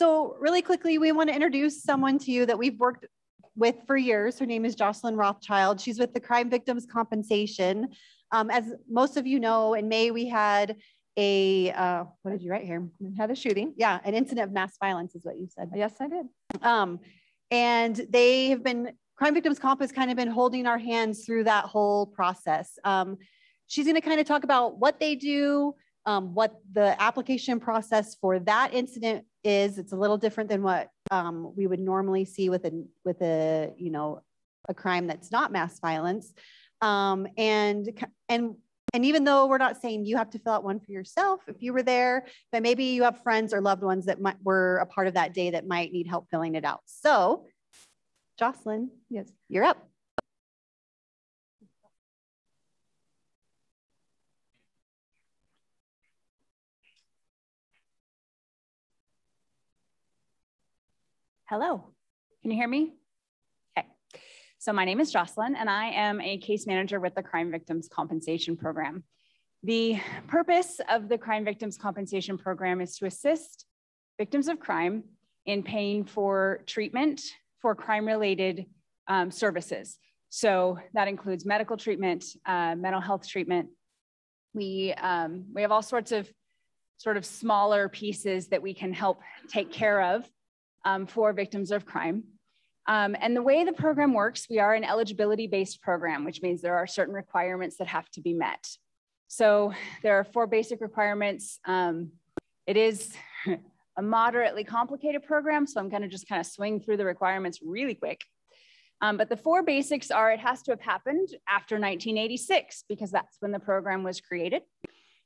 So really quickly, we want to introduce someone to you that we've worked with for years. Her name is Jocelyn Rothschild. She's with the Crime Victims Compensation. Um, as most of you know, in May we had a, uh, what did you write here? We had a shooting. Yeah, an incident of mass violence is what you said. Yes, I did. Um, and they have been, Crime Victims Comp has kind of been holding our hands through that whole process. Um, she's going to kind of talk about what they do, um, what the application process for that incident is. It's a little different than what um, we would normally see with a with a you know a crime that's not mass violence. Um, and and and even though we're not saying you have to fill out one for yourself, if you were there, but maybe you have friends or loved ones that might, were a part of that day that might need help filling it out. So, Jocelyn, yes, you're up. Hello, can you hear me? Okay, so my name is Jocelyn and I am a case manager with the Crime Victims Compensation Program. The purpose of the Crime Victims Compensation Program is to assist victims of crime in paying for treatment for crime-related um, services. So that includes medical treatment, uh, mental health treatment. We, um, we have all sorts of sort of smaller pieces that we can help take care of um, for victims of crime. Um, and the way the program works, we are an eligibility based program, which means there are certain requirements that have to be met. So there are four basic requirements. Um, it is a moderately complicated program, so I'm going to just kind of swing through the requirements really quick. Um, but the four basics are it has to have happened after 1986 because that's when the program was created.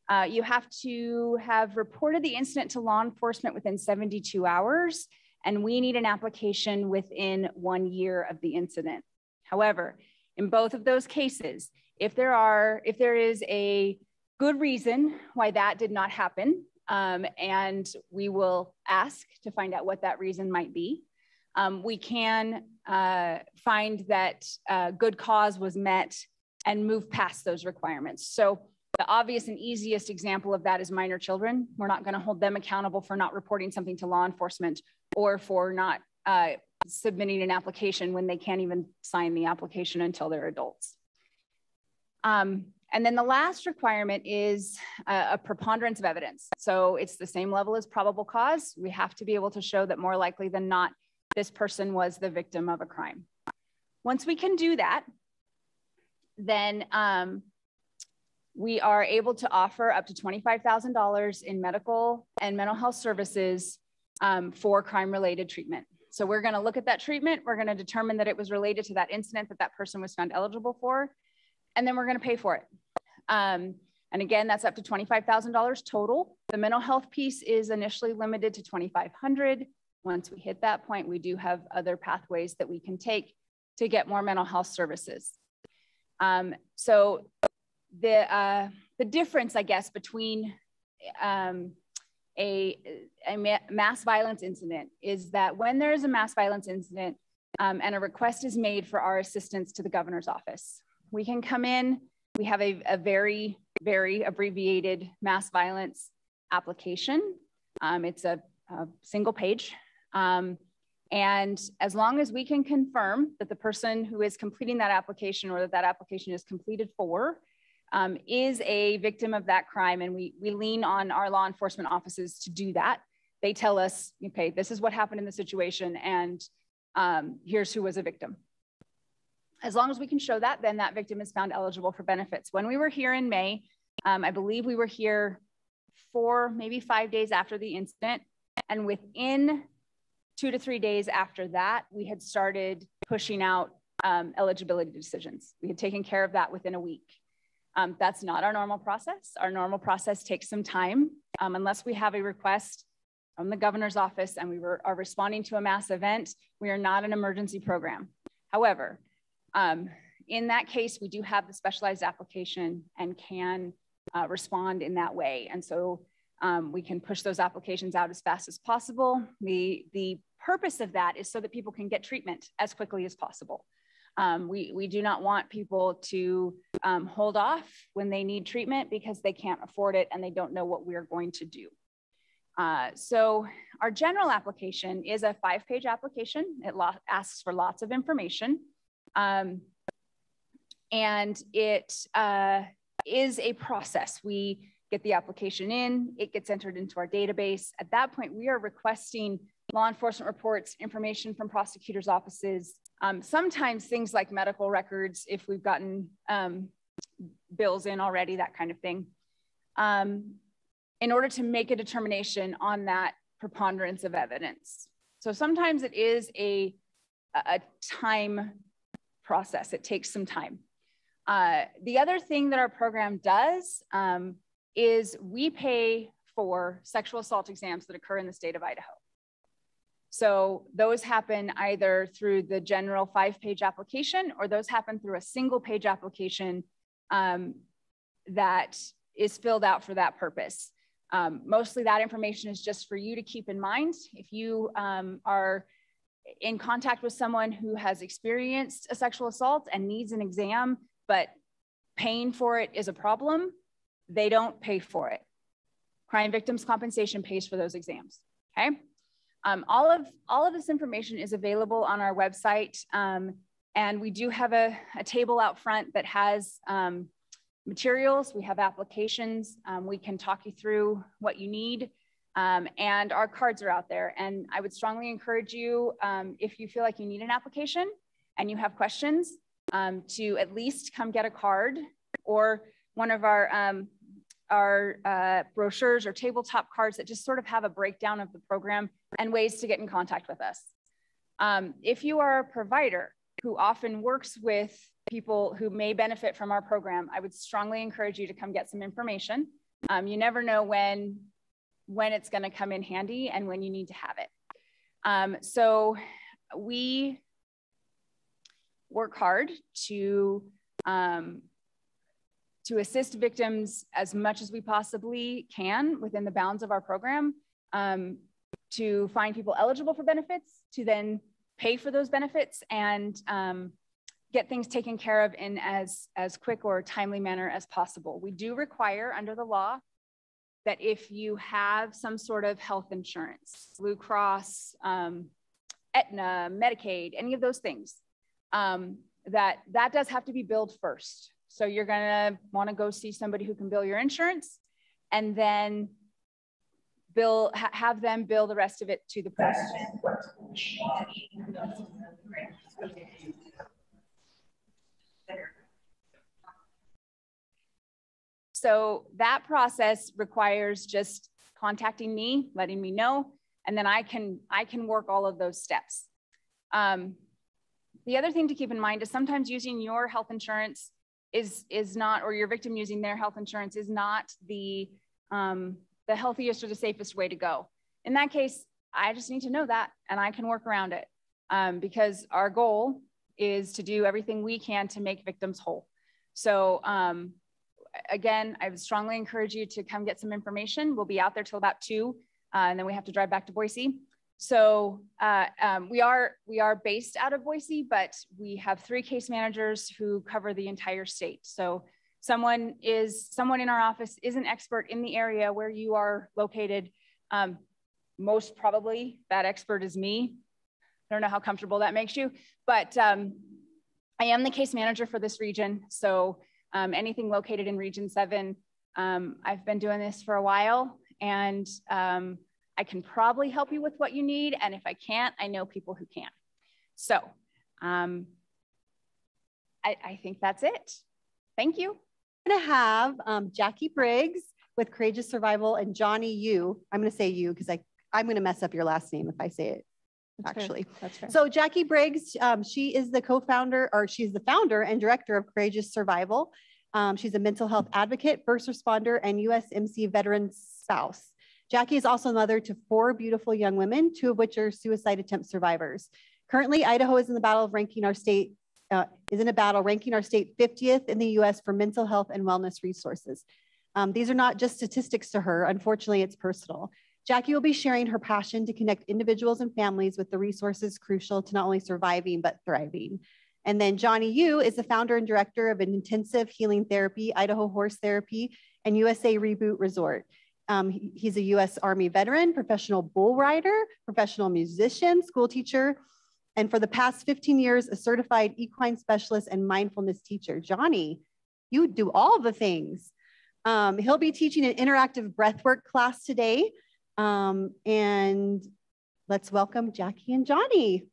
Uh, you have to have reported the incident to law enforcement within 72 hours and we need an application within one year of the incident. However, in both of those cases, if there are, if there is a good reason why that did not happen, um, and we will ask to find out what that reason might be. Um, we can uh, find that uh, good cause was met and move past those requirements. So the obvious and easiest example of that is minor children. We're not going to hold them accountable for not reporting something to law enforcement or for not uh, submitting an application when they can't even sign the application until they're adults. Um, and then the last requirement is a, a, preponderance of evidence. So it's the same level as probable cause. We have to be able to show that more likely than not, this person was the victim of a crime. Once we can do that, then um, we are able to offer up to $25,000 in medical and mental health services um, for crime related treatment. So we're going to look at that treatment. We're going to determine that it was related to that incident that that person was found eligible for, and then we're going to pay for it. Um, and again, that's up to $25,000 total. The mental health piece is initially limited to 2,500. Once we hit that point, we do have other pathways that we can take to get more mental health services. Um, so the, uh, the difference, I guess, between um, a, a mass violence incident is that when there is a mass violence incident um, and a request is made for our assistance to the governor's office, we can come in. We have a, a very, very abbreviated mass violence application. Um, it's a, a, single page. Um, and as long as we can confirm that the person who is completing that application or that that application is completed for um, is a victim of that crime. And we, we lean on our law enforcement offices to do that. They tell us, okay, this is what happened in the situation, and um, here's who was a victim. As long as we can show that, then that victim is found eligible for benefits. When we were here in May, um, I believe we were here four, maybe five days after the incident. And within two to three days after that, we had started pushing out um, eligibility decisions. We had taken care of that within a week. Um, that's not our normal process. Our normal process takes some time um, unless we have a request from the governor's office and we are responding to a mass event. We are not an emergency program. However, um, in that case, we do have the specialized application and can uh, respond in that way. And so um, we can push those applications out as fast as possible. The, the purpose of that is so that people can get treatment as quickly as possible. Um, we, we do not want people to um, hold off when they need treatment because they can't afford it and they don't know what we're going to do. Uh, so our general application is a five-page application. It asks for lots of information. Um, and it uh, is a process. We get the application in, it gets entered into our database. At that point, we are requesting law enforcement reports, information from prosecutors' offices, um, sometimes things like medical records, if we've gotten um, bills in already, that kind of thing, um, in order to make a determination on that preponderance of evidence. So sometimes it is a, a time process, it takes some time. Uh, the other thing that our program does um, is we pay for sexual assault exams that occur in the state of Idaho. So those happen either through the general five page application or those happen through a single page application um, that is filled out for that purpose. Um, mostly that information is just for you to keep in mind. If you um, are in contact with someone who has experienced a sexual assault and needs an exam, but paying for it is a problem, they don't pay for it. Crime Victims Compensation pays for those exams, okay? Um, all, of, all of this information is available on our website. Um, and we do have a, a, table out front that has um, materials. We have applications. Um, we can talk you through what you need. Um, and our cards are out there. And I would strongly encourage you, um, if you feel like you need an application and you have questions, to at least come get a card or one of our our uh, brochures or tabletop cards that just sort of have a breakdown of the program and ways to get in contact with us. Um, if you are a provider who often works with people who may benefit from our program, I would strongly encourage you to come get some information. Um, you never know when, when it's gonna come in handy and when you need to have it. Um, so we work hard to um, to assist victims as much as we possibly can within the bounds of our program, um, to find people eligible for benefits, to then pay for those benefits and um, get things taken care of in as, as quick or timely manner as possible. We do require under the law that if you have some sort of health insurance, Blue Cross, um, Aetna, Medicaid, any of those things, um, that that does have to be billed first. So you're gonna wanna go see somebody who can bill your insurance and then bill, ha have them bill the rest of it to the person. So that process requires just contacting me, letting me know, and then I can, I can work all of those steps. Um, the other thing to keep in mind is sometimes using your health insurance is is not or your victim using their health insurance is not the um, the healthiest or the safest way to go. In that case i just need to know that and i can work around it um, because our goal is to do everything we can to make victims whole. So um, again i would strongly encourage you to come get some information. We'll be out there till about two uh, and then we have to drive back to boise so uh, um, we are we are based out of Boise, but we have three case managers who cover the entire state. So someone is someone in our office is an expert in the area where you are located. Um, most probably that expert is me. I don't know how comfortable that makes you, but um, I am the case manager for this region. So um, anything located in Region Seven, um, I've been doing this for a while, and um, I can probably help you with what you need. And if I can't, I know people who can. So um, I, I, think that's it. Thank you. I'm gonna have um, Jacki Briggs with Courageous Survival and Johnny Yu. I'm gonna say you because I, I'm gonna mess up your last name if I say it that's actually. Fair. That's fair. So Jacki Briggs, um, she is the co-founder or she's the founder and director of Courageous Survival. Um, she's a mental health advocate, first responder, and USMC veteran spouse. Jacki is also mother to four beautiful young women, two of which are suicide attempt survivors. Currently, Idaho is in the battle of ranking our state, uh, is in a battle ranking our state 50th in the US for mental health and wellness resources. Um, these are not just statistics to her, unfortunately, it's personal. Jacki will be sharing her passion to connect individuals and families with the resources crucial to not only surviving, but thriving. And then Johnny Yu is the founder and director of an intensive healing therapy, Idaho Horse Therapy, and USA Reboot Resort. Um, he, he's a U.S. Army veteran, professional bull rider, professional musician, school teacher, and for the past 15 years, a certified equine specialist and mindfulness teacher. Johnny, you do all the things. Um, he'll be teaching an interactive breathwork class today. Um, and let's welcome Jacki and Johnny.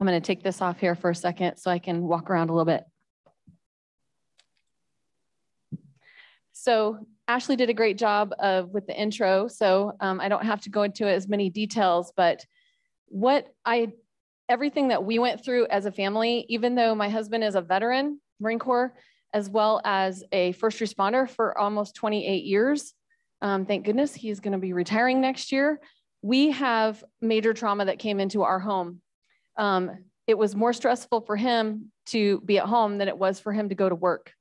I'm going to take this off here for a second so I can walk around a little bit. So Ashley did a great job of with the intro, so um, I don't have to go into as many details, but what I, everything that we went through as a family, even though my husband is a veteran, Marine Corps, as well as a first responder for almost 28 years, um, thank goodness he's gonna be retiring next year. We have major trauma that came into our home um, it was more stressful for him to be at home than it was for him to go to work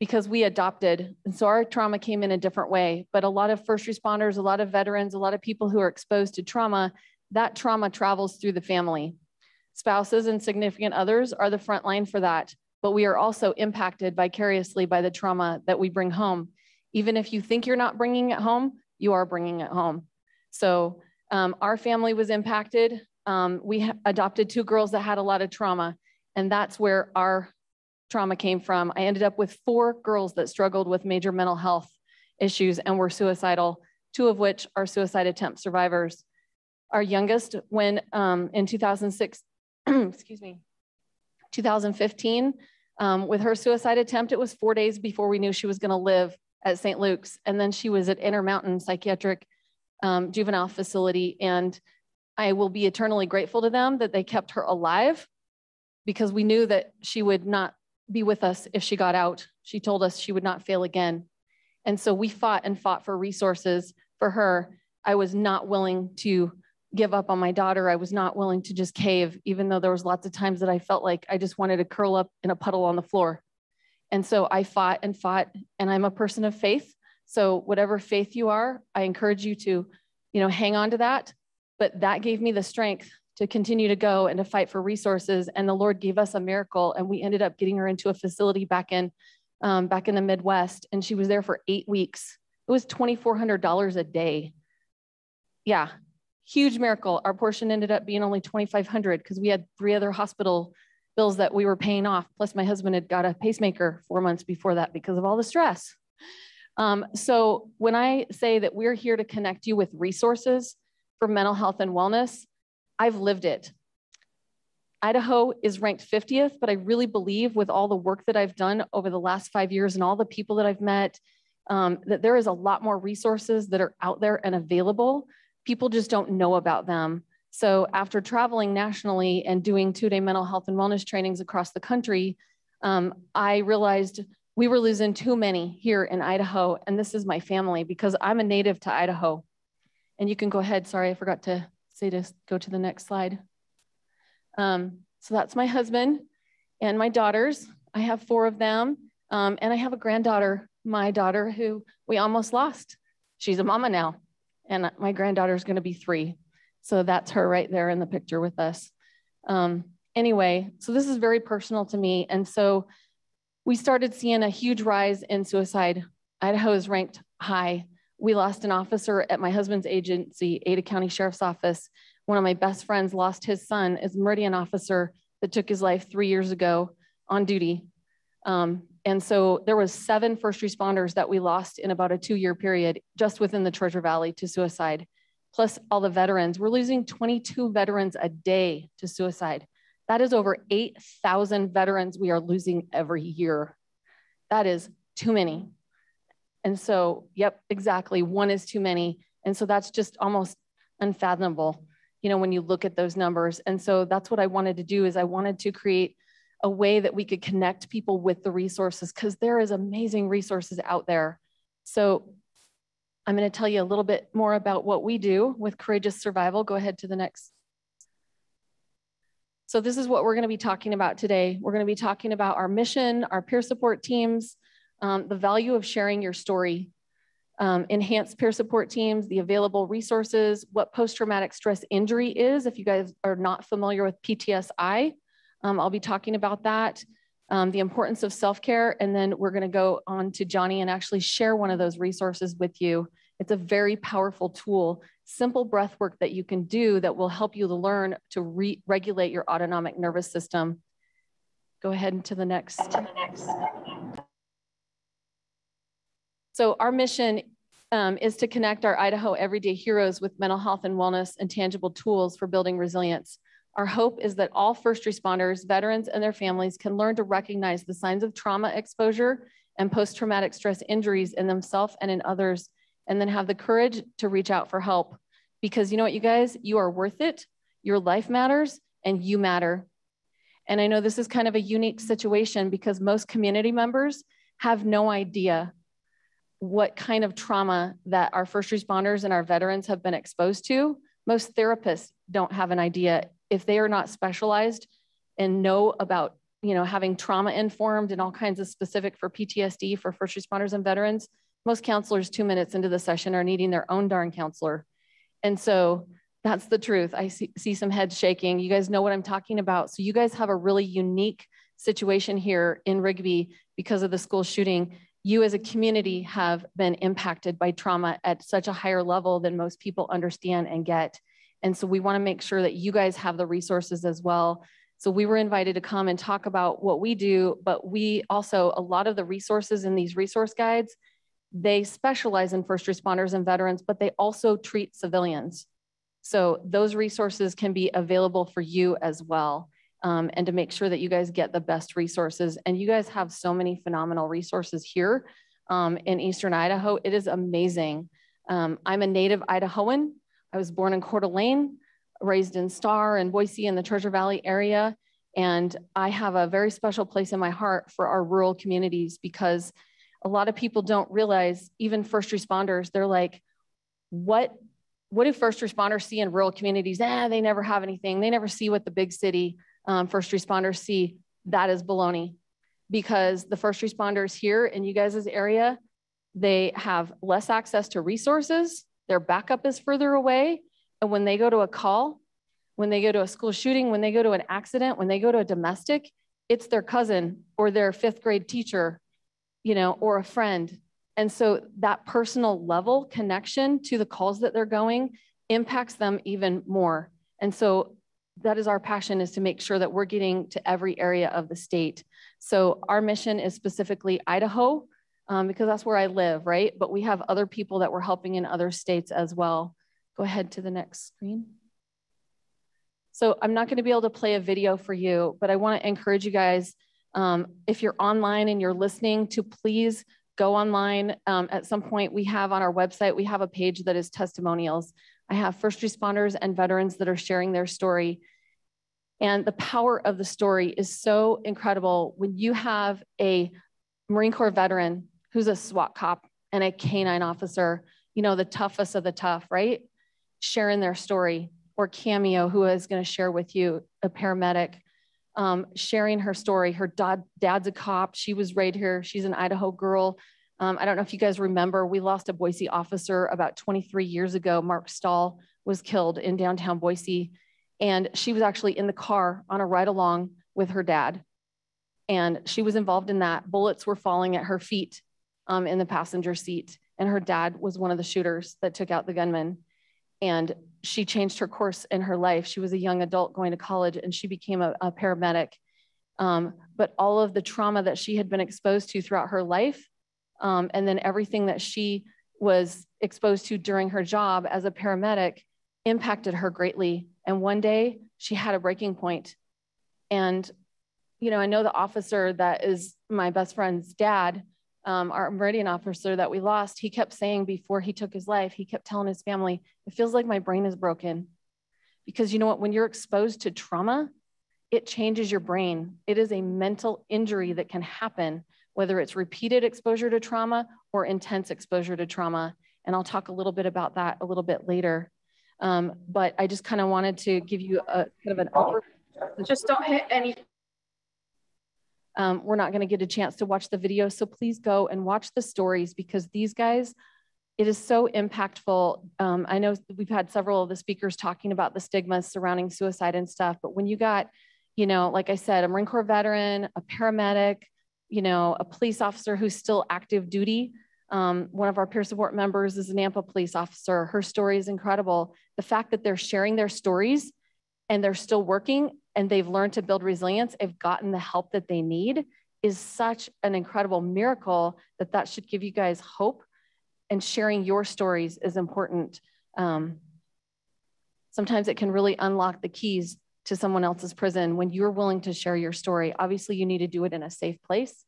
because we adopted. And so our trauma came in a different way. But a lot of first responders, a lot of veterans, a lot of people who are exposed to trauma, that trauma travels through the family. Spouses and significant others are the front line for that. But we are also impacted vicariously by the trauma that we bring home. Even if you think you're not bringing it home, you are bringing it home. So um, our family was impacted um, we adopted two girls that had a lot of trauma, and that's where our trauma came from. I ended up with four girls that struggled with major mental health issues and were suicidal, two of which are suicide attempt survivors. Our youngest, when um, in 2006, excuse me, 2015, um, with her suicide attempt, it was four days before we knew she was going to live at St. Luke's. And then she was at Intermountain Psychiatric um, Juvenile Facility. And I will be eternally grateful to them that they kept her alive because we knew that she would not be with us if she got out. She told us she would not fail again. And so we fought and fought for resources for her. I was not willing to give up on my daughter. I was not willing to just cave, even though there was lots of times that I felt like I just wanted to curl up in a puddle on the floor. And so I fought and fought, and I'm a person of faith. So whatever faith you are, I encourage you to, you know, hang on to that but that gave me the strength to continue to go and to fight for resources. And the Lord gave us a miracle, and we ended up getting her into a facility back in um, back in the Midwest, and she was there for eight weeks. It was twenty four hundred dollars a day. Yeah, huge miracle. Our portion ended up being only twenty five hundred because we had three other hospital bills that we were paying off. Plus, my husband had got a pacemaker four months before that because of all the stress. Um, so when I say that we're here to connect you with resources, for mental health and wellness, I've lived it. Idaho is ranked 50th, but I really believe with all the work that I've done over the last five years and all the people that I've met, um, that there is a lot more resources that are out there and available. People just don't know about them. So after traveling nationally and doing two-day mental health and wellness trainings across the country, um, I realized we were losing too many here in Idaho. And this is my family because I'm a native to Idaho. And you can go ahead. Sorry, I forgot to say to go to the next slide. Um, so that's my husband and my daughters. I have four of them. Um, and I have a granddaughter, my daughter, who we almost lost. She's a mama now. And my granddaughter is going to be three. So that's her right there in the picture with us. Um, anyway, so this is very personal to me. And so we started seeing a huge rise in suicide. Idaho is ranked high we lost an officer at my husband's agency, Ada County Sheriff's Office. One of my best friends lost his son as a Meridian officer that took his life three years ago on duty. Um, and so there was seven first responders that we lost in about a two-year period just within the Treasure Valley to suicide, plus all the veterans. We're losing 22 veterans a day to suicide. That is over 8,000 veterans we are losing every year. That is too many. And so, yep, exactly. One is too many. And so that's just almost unfathomable, you know, when you look at those numbers. And so that's what I wanted to do is I wanted to create a way that we could connect people with the resources because there is amazing resources out there. So I'm going to tell you a little bit more about what we do with Courageous Survival. Go ahead to the next. So this is what we're going to be talking about today. We're going to be talking about our mission, our peer support teams, um, the value of sharing your story. um, enhanced peer support teams, the available resources, what post-traumatic stress injury is. If you guys are not familiar with PTSI, um, I'll be talking about that, um, the importance of self-care, and then we're gonna go on to Johnny and actually share one of those resources with you. It's a very powerful tool, simple breath work that you can do that will help you to learn to re regulate your autonomic nervous system. Go ahead into the next. To the next. So our mission um, is to connect our Idaho everyday heroes with mental health and wellness and tangible tools for building resilience. Our hope is that all first responders, veterans, and their families can learn to recognize the signs of trauma exposure and post-traumatic stress injuries in themselves and in others, and then have the courage to reach out for help. Because you know what, you guys, you are worth it, your life matters, and you matter. And I know this is kind of a unique situation because most community members have no idea what kind of trauma that our first responders and our veterans have been exposed to. Most therapists don't have an idea if they are not specialized and know about you know having trauma informed and all kinds of specific for PTSD for first responders and veterans. Most counselors, two minutes into the session, are needing their own darn counselor. And so that's the truth. I see, see some heads shaking. You guys know what I'm talking about. So you guys have a really unique situation here in Rigby because of the school shooting you as a community have been impacted by trauma at such a higher level than most people understand and get. And so we want to make sure that you guys have the resources as well. So we were invited to come and talk about what we do, but we also, a lot of the resources in these resource guides, they specialize in first responders and veterans, but they also treat civilians. So those resources can be available for you as well um, and to make sure that you guys get the best resources. And you guys have so many phenomenal resources here um, in Eastern Idaho. It is amazing. Um, I'm a native Idahoan. I was born in Coeur d'Alene, raised in Star and Boise in the Treasure Valley area. And I have a very special place in my heart for our rural communities because a lot of people don't realize, even first responders, they're like, what what do first responders see in rural communities? Ah, they never have anything. They never see what the big city um, first responders see, that is baloney because the first responders here in you guys' area, they have less access to resources. Their backup is further away. And when they go to a call, when they go to a school shooting, when they go to an accident, when they go to a domestic, it's their cousin or their fifth grade teacher, you know, or a friend. And so that personal level connection to the calls that they're going impacts them even more. And so that is our passion is to make sure that we're getting to every area of the state. So our mission is specifically Idaho um, because that's where I live, right? But we have other people that we're helping in other states as well. Go ahead to the next screen. So I'm not gonna be able to play a video for you, but I wanna encourage you guys, um, if you're online and you're listening to please go online. Um, at some point we have on our website, we have a page that is testimonials. I have first responders and veterans that are sharing their story. And the power of the story is so incredible when you have a Marine Corps veteran who's a SWAT cop and a canine officer, you know, the toughest of the tough, right? Sharing their story, or Cameo, who is going to share with you, a paramedic, um, sharing her story. Her dad, dad's a cop. She was right here. She's an Idaho girl. Um, I don't know if you guys remember, we lost a Boise officer about 23 years ago. Mark Stall was killed in downtown Boise. And she was actually in the car on a ride along with her dad. And she was involved in that. Bullets were falling at her feet um, in the passenger seat. And her dad was one of the shooters that took out the gunman. And she changed her course in her life. She was a young adult going to college and she became a, a paramedic. Um, but all of the trauma that she had been exposed to throughout her life um, and then everything that she was exposed to during her job as a paramedic impacted her greatly. And one day she had a breaking point. And, you know, I know the officer that is my best friend's dad, um, our Meridian officer that we lost, he kept saying before he took his life, he kept telling his family, it feels like my brain is broken. Because you know what, when you're exposed to trauma, it changes your brain. It is a mental injury that can happen whether it's repeated exposure to trauma or intense exposure to trauma. And I'll talk a little bit about that a little bit later. Um, but I just kind of wanted to give you a kind of an overview. Just don't hit any. Um, we're not going to get a chance to watch the video, so please go and watch the stories because these guys it is so impactful. Um, I know we've had several of the speakers talking about the stigmas surrounding suicide and stuff, but when you got, you know, like I said, a Marine Corps veteran, a paramedic, you know, a police officer who's still active duty. Um, one of our peer support members is a Nampa police officer. Her story is incredible. The fact that they're sharing their stories and they're still working and they've learned to build resilience, they've gotten the help that they need is such an incredible miracle that that should give you guys hope and sharing your stories is important. Um, sometimes it can really unlock the keys to someone else's prison when you're willing to share your story. Obviously, you need to do it in a safe place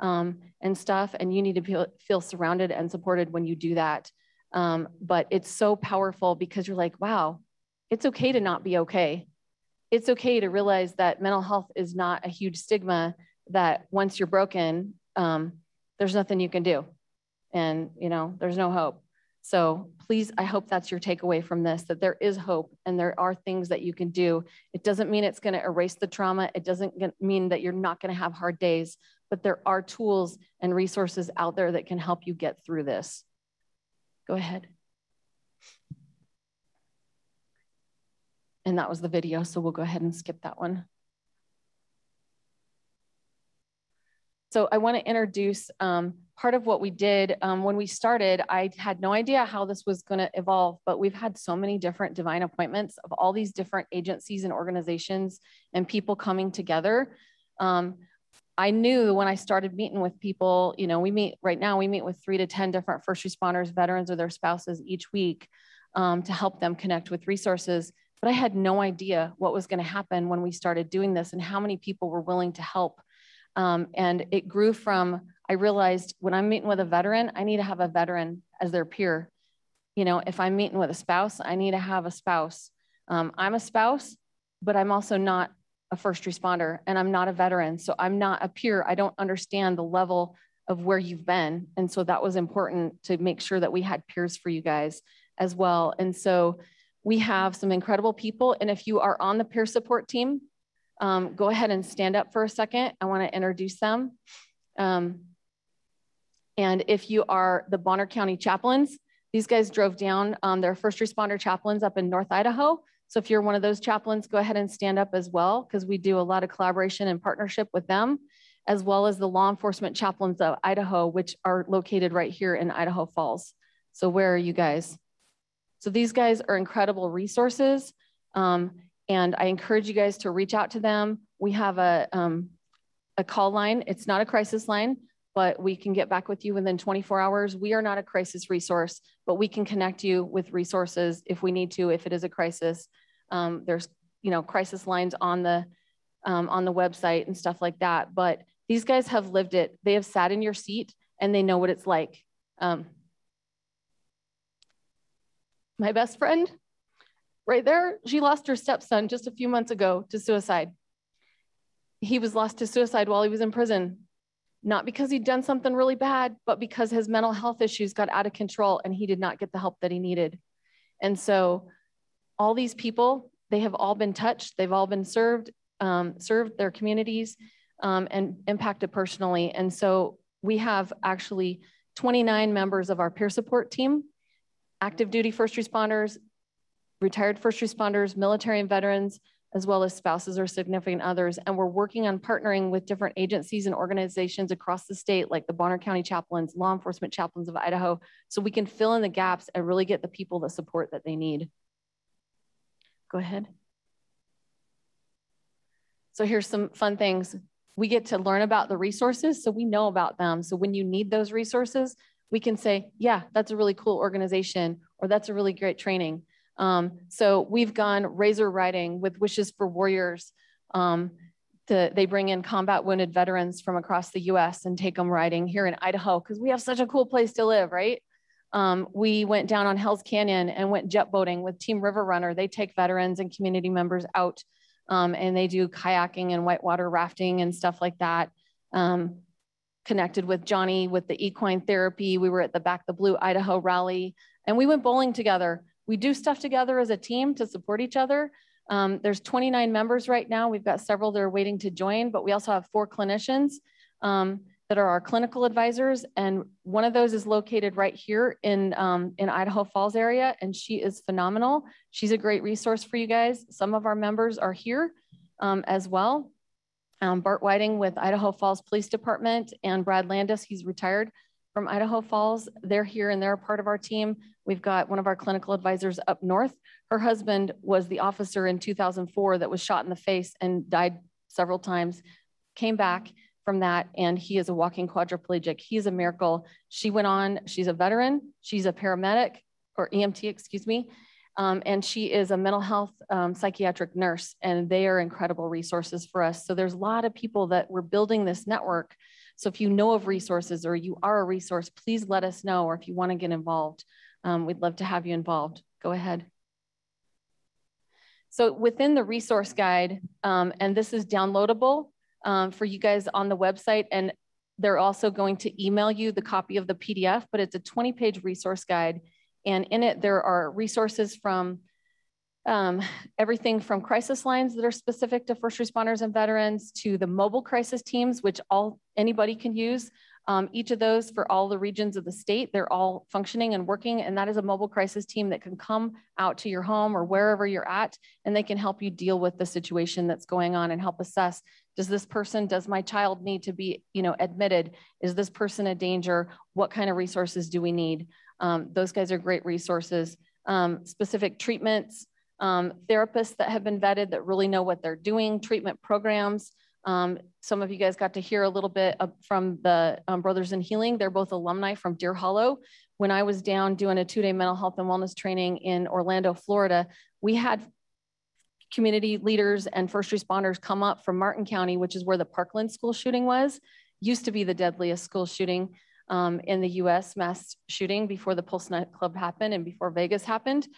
um, and stuff, and you need to feel, feel, surrounded and supported when you do that. Um, but it's so powerful because you're like, wow, it's okay to not be okay. It's okay to realize that mental health is not a huge stigma, that once you're broken, um, there's nothing you can do and you know there's no hope so please i hope that's your takeaway from this that there is hope and there are things that you can do. It doesn't mean it's going to erase the trauma. It doesn't mean that you're not going to have hard days but there are tools and resources out there that can help you get through this. Go ahead. And that was the video so we'll go ahead and skip that one So I want to introduce um, part of what we did um, when we started. I had no idea how this was going to evolve, but we've had so many different divine appointments of all these different agencies and organizations and people coming together. Um, I knew when I started meeting with people, you know, we meet right now, we meet with three to 10 different first responders, veterans, or their spouses each week um, to help them connect with resources. But I had no idea what was going to happen when we started doing this and how many people were willing to help um, and it grew from, I realized when I'm meeting with a veteran, I need to have a veteran as their peer. You know, if I'm meeting with a spouse, I need to have a spouse. Um, I'm a spouse, but I'm also not a first responder and I'm not a veteran. So I'm not a peer. I don't understand the level of where you've been. And so that was important to make sure that we had peers for you guys as well. And so we have some incredible people. And if you are on the peer support team, um, go ahead and stand up for a second. I want to introduce them. Um, and if you are the Bonner County chaplains, these guys drove down um, their first responder chaplains up in North Idaho. So if you're one of those chaplains, go ahead and stand up as well, because we do a lot of collaboration and partnership with them, as well as the law enforcement chaplains of Idaho, which are located right here in Idaho Falls. So where are you guys? So these guys are incredible resources. Um, and I encourage you guys to reach out to them. We have a, um, a call line. It's not a crisis line, but we can get back with you within 24 hours. We are not a crisis resource, but we can connect you with resources if we need to, if it is a crisis. Um, there's, you know, crisis lines on the, um, on the website and stuff like that. But these guys have lived it. They have sat in your seat and they know what it's like. Um, my best friend Right there, she lost her stepson just a few months ago to suicide. He was lost to suicide while he was in prison, not because he'd done something really bad, but because his mental health issues got out of control and he did not get the help that he needed. And so, all these people, they have all been touched, they've all been served, um, served their communities, um, and impacted personally. And so, we have actually 29 members of our peer support team active duty first responders, retired first responders, military and veterans, as well as spouses or significant others. And we're working on partnering with different agencies and organizations across the state, like the Bonner County Chaplains, Law Enforcement Chaplains of Idaho, so we can fill in the gaps and really get the people the support that they need. Go ahead. So here's some fun things. We get to learn about the resources, so we know about them. So when you need those resources, we can say, yeah, that's a really cool organization, or that's a really great training. Um, so we've gone razor riding with Wishes for Warriors. Um, to, they bring in combat wounded veterans from across the US and take them riding here in Idaho because we have such a cool place to live, right? Um, we went down on Hell's Canyon and went jet boating with Team River Runner. They take veterans and community members out um, and they do kayaking and whitewater rafting and stuff like that. Um, connected with Johnny with the equine therapy. We were at the Back the Blue Idaho rally and we went bowling together we do stuff together as a team to support each other. Um, there's 29 members right now. We've got several that are waiting to join, but we also have four clinicians. Um, that are our clinical advisors. And one of those is located right here in, um, in Idaho Falls area. And she is phenomenal. She's a great resource for you guys. Some of our members are here um, as well. Um, Bart Whiting with Idaho Falls Police Department and Brad Landis, he's retired from Idaho Falls. They're here and they're a part of our team. We've got one of our clinical advisors up north. Her husband was the officer in 2004 that was shot in the face and died several times, came back from that and he is a walking quadriplegic. He's a miracle. She went on, she's a veteran, she's a paramedic or EMT, excuse me, um, and she is a mental health um, psychiatric nurse and they are incredible resources for us. So there's a lot of people that we're building this network. So if you know of resources or you are a resource, please let us know or if you wanna get involved, um, we'd love to have you involved. Go ahead. So within the resource guide, um, and this is downloadable, um, for you guys on the website. And they're also going to email you the copy of the PDF, but it's a 20 page resource guide. And in it, there are resources from um, everything from crisis lines that are specific to first responders and veterans to the mobile crisis teams, which all anybody can use, um, each of those for all the regions of the state, they're all functioning and working. And that is a mobile crisis team that can come out to your home or wherever you're at, and they can help you deal with the situation that's going on and help assess, does this person, does my child need to be, you know, admitted? Is this person a danger? What kind of resources do we need? Um, those guys are great resources. Um, specific treatments, um, therapists that have been vetted that really know what they're doing, treatment programs, um, some of you guys got to hear a little bit from the um, Brothers in Healing. They're both alumni from Deer Hollow. When I was down doing a two day mental health and wellness training in Orlando, Florida, we had community leaders and first responders come up from Martin County, which is where the Parkland school shooting was, used to be the deadliest school shooting um, in the US, mass shooting before the Pulse nightclub happened and before Vegas happened.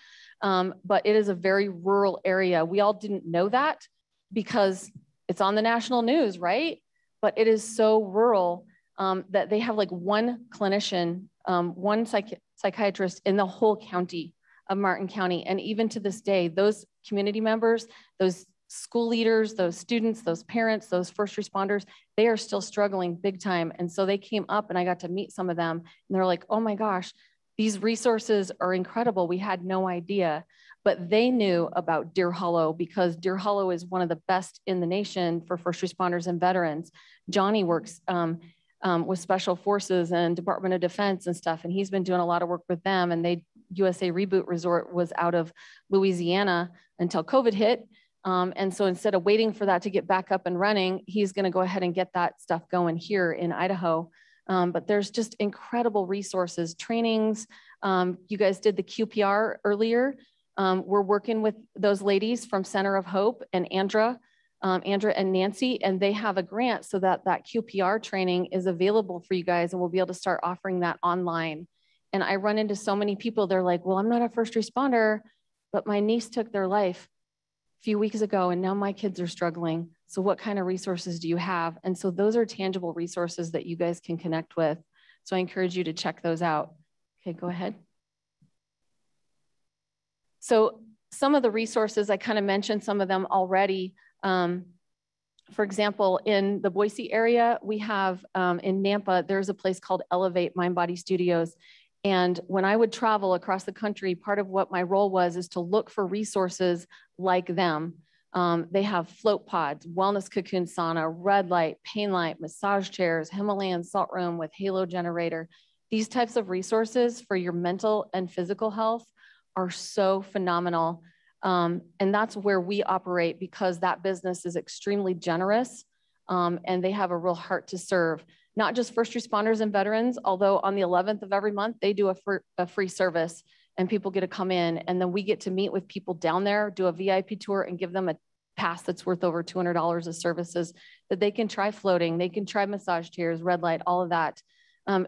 Um, but it is a very rural area. We all didn't know that because it's on the national news, right? But it is so rural um, that they have like one clinician, um, one psych- psychiatrist in the whole county of Martin County. And even to this day, those community members, those school leaders, those students, those parents, those first responders, they are still struggling big time. And so they came up and I got to meet some of them and they're like, oh my gosh, these resources are incredible. We had no idea but they knew about Deer Hollow because Deer Hollow is one of the best in the nation for first responders and veterans. Johnny works um, um, with Special Forces and Department of Defense and stuff, and he's been doing a lot of work with them. And they USA Reboot Resort was out of Louisiana until COVID hit. Um, and so instead of waiting for that to get back up and running, he's going to go ahead and get that stuff going here in Idaho. Um, but there's just incredible resources, trainings. Um, you guys did the QPR earlier. Um, we're working with those ladies from Center of Hope and Andra, um, Andra and Nancy, and they have a grant so that that QPR training is available for you guys and we'll be able to start offering that online. And I run into so many people, they're like, well, I'm not a first responder, but my niece took their life a few weeks ago and now my kids are struggling. So what kind of resources do you have? And so those are tangible resources that you guys can connect with. So I encourage you to check those out. Okay, go ahead. So some of the resources, I kind of mentioned some of them already. Um, for example, in the Boise area, we have um, in Nampa, there's a place called Elevate Mind Body Studios. And when I would travel across the country, part of what my role was is to look for resources like them. Um, they have float pods, wellness cocoon sauna, red light, pain light, massage chairs, Himalayan salt room with halo generator. These types of resources for your mental and physical health are so phenomenal. Um, and that's where we operate because that business is extremely generous um, and they have a real heart to serve, not just first responders and veterans, although on the 11th of every month, they do a, fr a free service and people get to come in. And then we get to meet with people down there, do a VIP tour, and give them a pass that's worth over $200 of services that they can try floating, they can try massage chairs, red light, all of that. Um,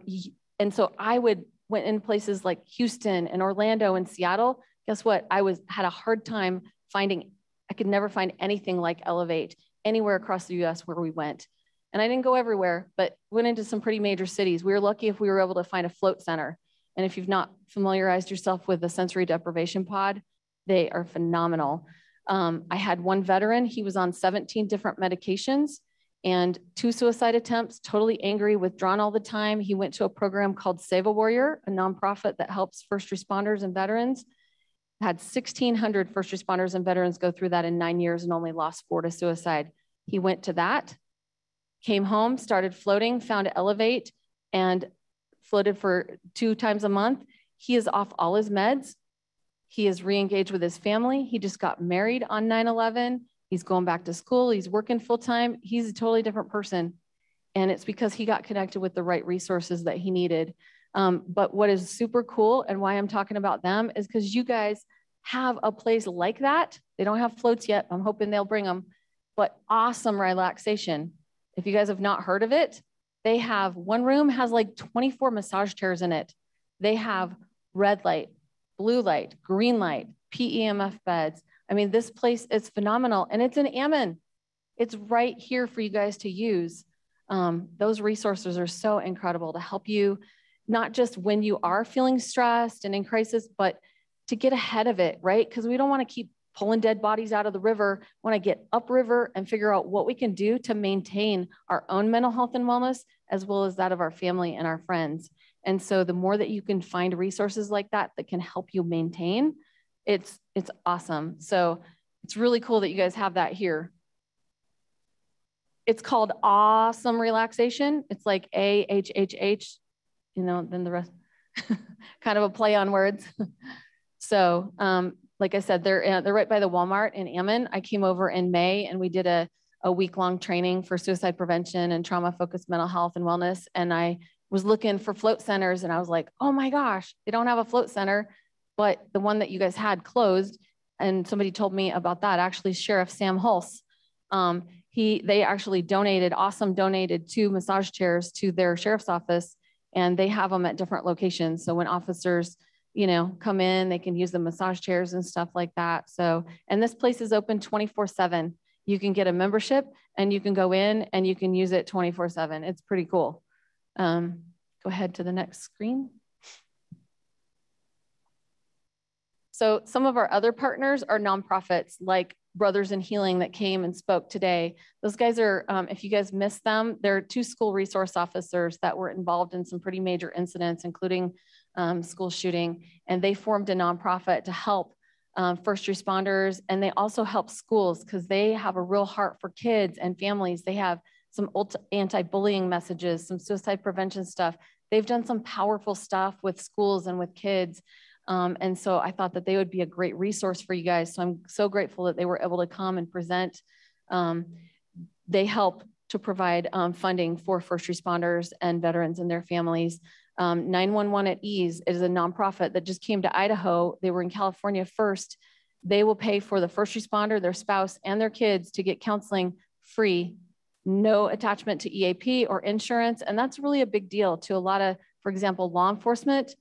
and so I would went in places like Houston and Orlando and Seattle, guess what? I was had a hard time finding, I could never find anything like Elevate anywhere across the US where we went. And I didn't go everywhere, but went into some pretty major cities. We were lucky if we were able to find a float center. And if you've not familiarized yourself with the sensory deprivation pod, they are phenomenal. Um, I had one veteran, he was on 17 different medications and two suicide attempts, totally angry, withdrawn all the time. He went to a program called Save a Warrior, a nonprofit that helps first responders and veterans. Had 1,600 first responders and veterans go through that in nine years and only lost four to suicide. He went to that, came home, started floating, found Elevate, and floated for two times a month. He is off all his meds. He is re-engaged with his family. He just got married on 9-11. He's going back to school. He's working full time. He's a totally different person. And it's because he got connected with the right resources that he needed. Um, but what is super cool and why I'm talking about them is because you guys have a place like that. They don't have floats yet. I'm hoping they'll bring them, but awesome relaxation. If you guys have not heard of it, they have one room has like 24 massage chairs in it. They have red light, blue light, green light, PEMF beds. I mean, this place is phenomenal and it's in Ammon. It's right here for you guys to use. Um, those resources are so incredible to help you, not just when you are feeling stressed and in crisis, but to get ahead of it, right? Because we don't want to keep pulling dead bodies out of the river. We want to get upriver and figure out what we can do to maintain our own mental health and wellness, as well as that of our family and our friends. And so the more that you can find resources like that that can help you maintain, it's it's awesome. So it's really cool that you guys have that here. It's called awesome relaxation. It's like A H H H, you know, then the rest kind of a play on words. so um, like I said, they're uh, they're right by the Walmart in Ammon. I came over in May and we did a a week long training for suicide prevention and trauma focused mental health and wellness. And I was looking for float centers and I was like, oh my gosh, they don't have a float center but the one that you guys had closed, and somebody told me about that. Actually, Sheriff Sam Hulse, um, he they actually donated, awesome donated two massage chairs to their sheriff's office, and they have them at different locations. So when officers, you know, come in, they can use the massage chairs and stuff like that. So, and this place is open 24 seven. You can get a membership and you can go in and you can use it 24 seven. It's pretty cool. Um, go ahead to the next screen. So some of our other partners are nonprofits like Brothers in Healing that came and spoke today. Those guys are, um, if you guys missed them, they're two school resource officers that were involved in some pretty major incidents, including um, school shooting. And they formed a nonprofit to help um, first responders. And they also help schools because they have a real heart for kids and families. They have some anti-bullying messages, some suicide prevention stuff. They've done some powerful stuff with schools and with kids. Um, and so I thought that they would be a great resource for you guys. So I'm so grateful that they were able to come and present. Um, they help to provide um, funding for first responders and veterans and their families. Um, 911 at Ease is a nonprofit that just came to Idaho. They were in California first. They will pay for the first responder, their spouse, and their kids to get counseling free, no attachment to EAP or insurance. And that's really a big deal to a lot of, for example, law enforcement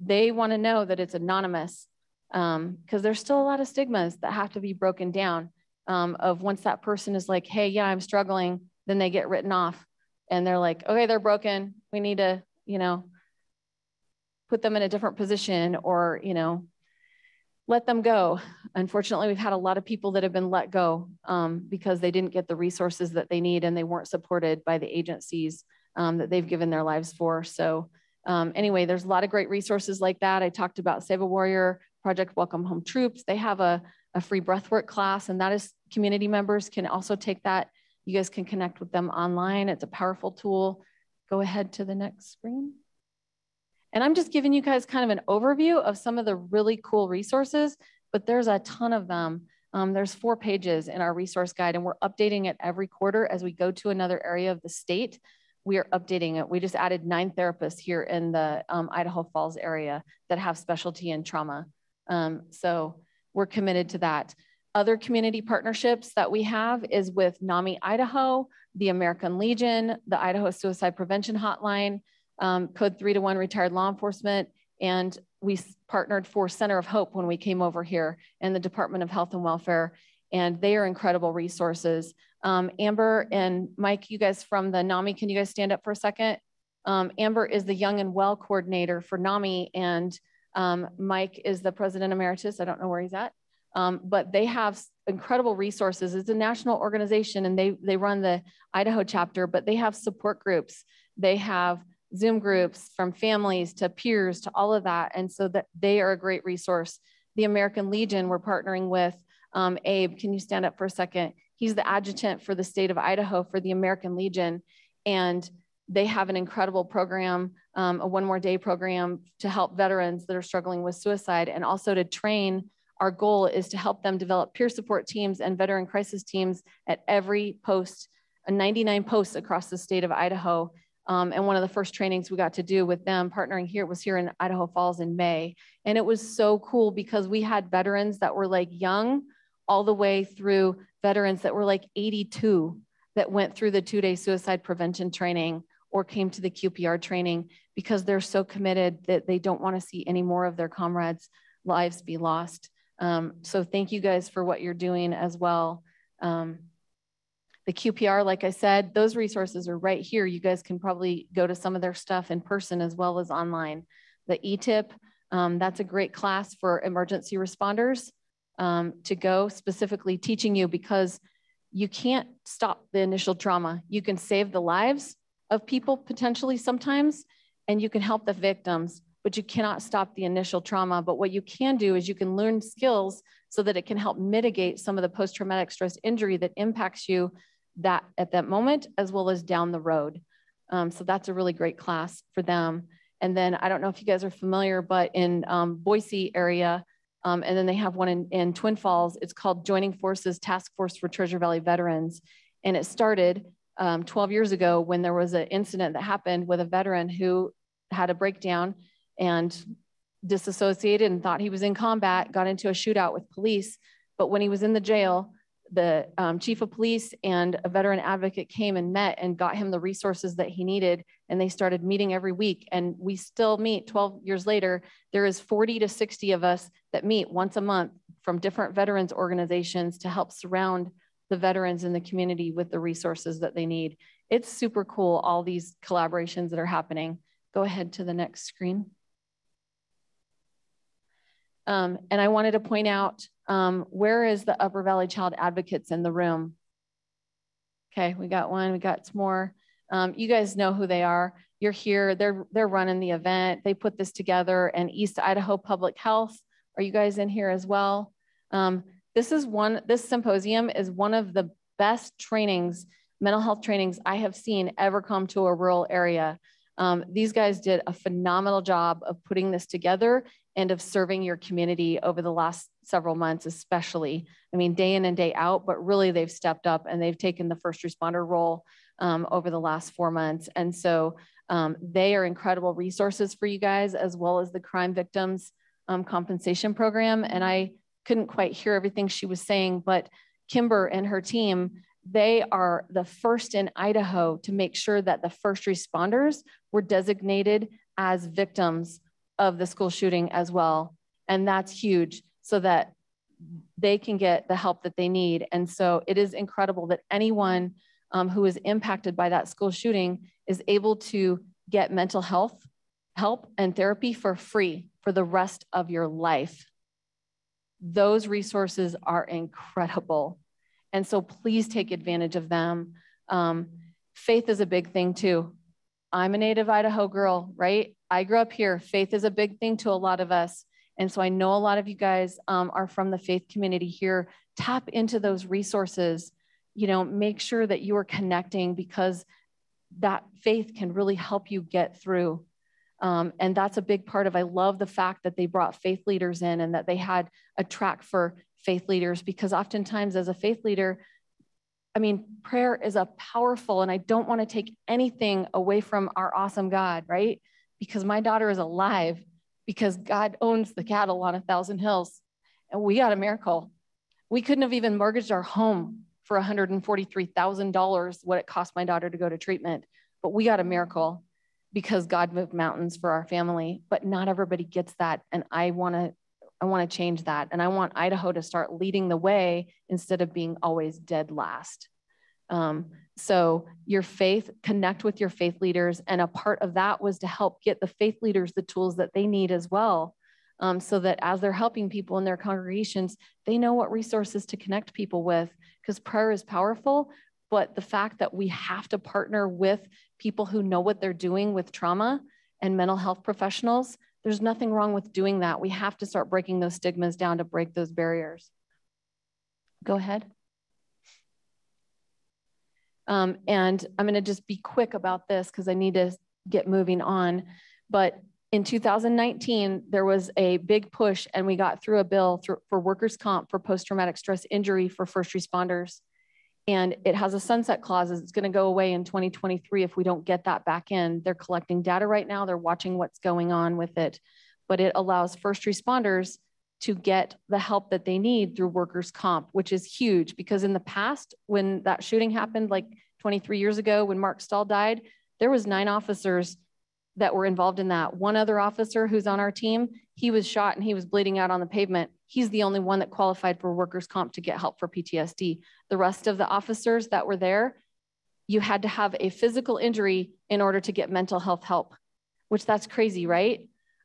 they want to know that it's anonymous because um, there's still a lot of stigmas that have to be broken down um, of once that person is like hey yeah i'm struggling then they get written off and they're like okay they're broken. We need to you know put them in a different position or you know let them go. Unfortunately we've had a lot of people that have been let go um, because they didn't get the resources that they need and they weren't supported by the agencies um, that they've given their lives for. So um, anyway, there's a lot of great resources like that. I talked about Save a Warrior, Project Welcome Home Troops. They have a, a free breathwork class, and that is community members can also take that. You guys can connect with them online. It's a powerful tool. Go ahead to the next screen. And I'm just giving you guys kind of an overview of some of the really cool resources, but there's a ton of them. Um, there's four pages in our resource guide, and we're updating it every quarter as we go to another area of the state we are updating it. We just added nine therapists here in the um, Idaho Falls area that have specialty in trauma. Um, so we're committed to that. Other community partnerships that we have is with NAMI Idaho, the American Legion, the Idaho Suicide Prevention Hotline, um, Code 3 to 1 Retired Law Enforcement, and we partnered for Center of Hope when we came over here and the Department of Health and Welfare, and they are incredible resources. Um, Amber and Mike, you guys from the NAMI, can you guys stand up for a second? Um, Amber is the Young and Well coordinator for NAMI, and um, Mike is the president emeritus. I don't know where he's at, um, but they have incredible resources. It's a national organization and they, they run the Idaho chapter, but they have support groups. They have Zoom groups from families to peers to all of that. And so that they are a great resource. The American Legion, we're partnering with um, Abe. Can you stand up for a second? He's the adjutant for the state of Idaho for the American Legion. And they have an incredible program, um, a one more day program to help veterans that are struggling with suicide and also to train. Our goal is to help them develop peer support teams and veteran crisis teams at every post, 99 posts across the state of Idaho. Um, and one of the first trainings we got to do with them partnering here was here in Idaho Falls in May. And it was so cool because we had veterans that were like young all the way through veterans that were like 82 that went through the two day suicide prevention training or came to the QPR training because they're so committed that they don't want to see any more of their comrades' lives be lost. Um, so thank you guys for what you're doing as well. Um, the QPR, like I said, those resources are right here. You guys can probably go to some of their stuff in person as well as online. The ETIP, um, that's a great class for emergency responders um, to go specifically teaching you because you can't stop the initial trauma. You can save the lives, of people potentially sometimes, and you can help the victims, but you cannot stop the initial trauma. But what you can do is you can learn skills so that it can help mitigate some of the post traumatic stress injury that impacts you that at that moment as well as down the road. Um, so that's a really great class for them. And then I don't know if you guys are familiar, but in um, Boise area, um, and then they have one in, in Twin Falls. It's called Joining Forces Task Force for Treasure Valley Veterans. And it started um, 12 years ago when there was an incident that happened with a veteran who had a breakdown and disassociated and thought he was in combat, got into a shootout with police. But when he was in the jail, the um, chief of police and a veteran advocate came and met and got him the resources that he needed. And they started meeting every week. And we still meet 12 years later. There is 40 to 60 of us that meet once a month from different veterans organizations to help surround the veterans in the community with the resources that they need. It's super cool, all these collaborations that are happening. Go ahead to the next screen. Um, and I wanted to point out, um, where is the Upper Valley Child Advocates in the room? Okay, we got one, we got some more. Um, you guys know who they are. You're here, they're, they're running the event. They put this together and East Idaho Public Health. Are you guys in here as well? Um, this is one, this symposium is one of the best trainings, mental health trainings I have seen ever come to a rural area. Um, these guys did a phenomenal job of putting this together and of serving your community over the last several months, especially. I mean, day in and day out, but really they've stepped up and they've taken the first responder role um, over the last four months. And so um, they are incredible resources for you guys, as well as the crime victims um, compensation program. And I couldn't quite hear everything she was saying, but Kimber and her team, they are the first in Idaho to make sure that the first responders were designated as victims of the school shooting as well. And that's huge so that they can get the help that they need. And so it is incredible that anyone um, who is impacted by that school shooting is able to get mental health help and therapy for free for the rest of your life those resources are incredible. And so please take advantage of them. Um, faith is a big thing too. I'm a native Idaho girl, right? I grew up here. Faith is a big thing to a lot of us. And so I know a lot of you guys um, are from the faith community here. Tap into those resources. You know, make sure that you are connecting because that faith can really help you get through um, and that's a big part of, I love the fact that they brought faith leaders in and that they had a track for faith leaders because oftentimes as a faith leader, I mean, prayer is a powerful, and I don't want to take anything away from our awesome God, right? Because my daughter is alive because God owns the cattle on a thousand hills. And we got a miracle. We couldn't have even mortgaged our home for $143,000, what it cost my daughter to go to treatment, but we got a miracle because God moved mountains for our family, but not everybody gets that. And I want to I want to change that. And I want Idaho to start leading the way instead of being always dead last. Um, so, your faith, connect with your faith leaders. And a part of that was to help get the faith leaders the tools that they need as well. um, so that as they're helping people in their congregations, they know what resources to connect people with because prayer is powerful. But the fact that we have to partner with people who know what they're doing with trauma and mental health professionals, there's nothing wrong with doing that. We have to start breaking those stigmas down to break those barriers. Go ahead. Um, and I'm going to just be quick about this because I need to get moving on. But in 2019, there was a big push, and we got through a bill through, for workers' comp for post traumatic stress injury for first responders. And it has a sunset clause. It's going to go away in 2023 if we don't get that back in. They're collecting data right now, they're watching what's going on with it. But it allows first responders to get the help that they need through workers' comp, which is huge because in the past, when that shooting happened, like 23 years ago, when Mark Stall died, there was nine officers that were involved in that. One other officer who's on our team, he was shot and he was bleeding out on the pavement. He's the only one that qualified for workers' comp to get help for PTSD. The rest of the officers that were there, you had to have a physical injury in order to get mental health help, which that's crazy, right?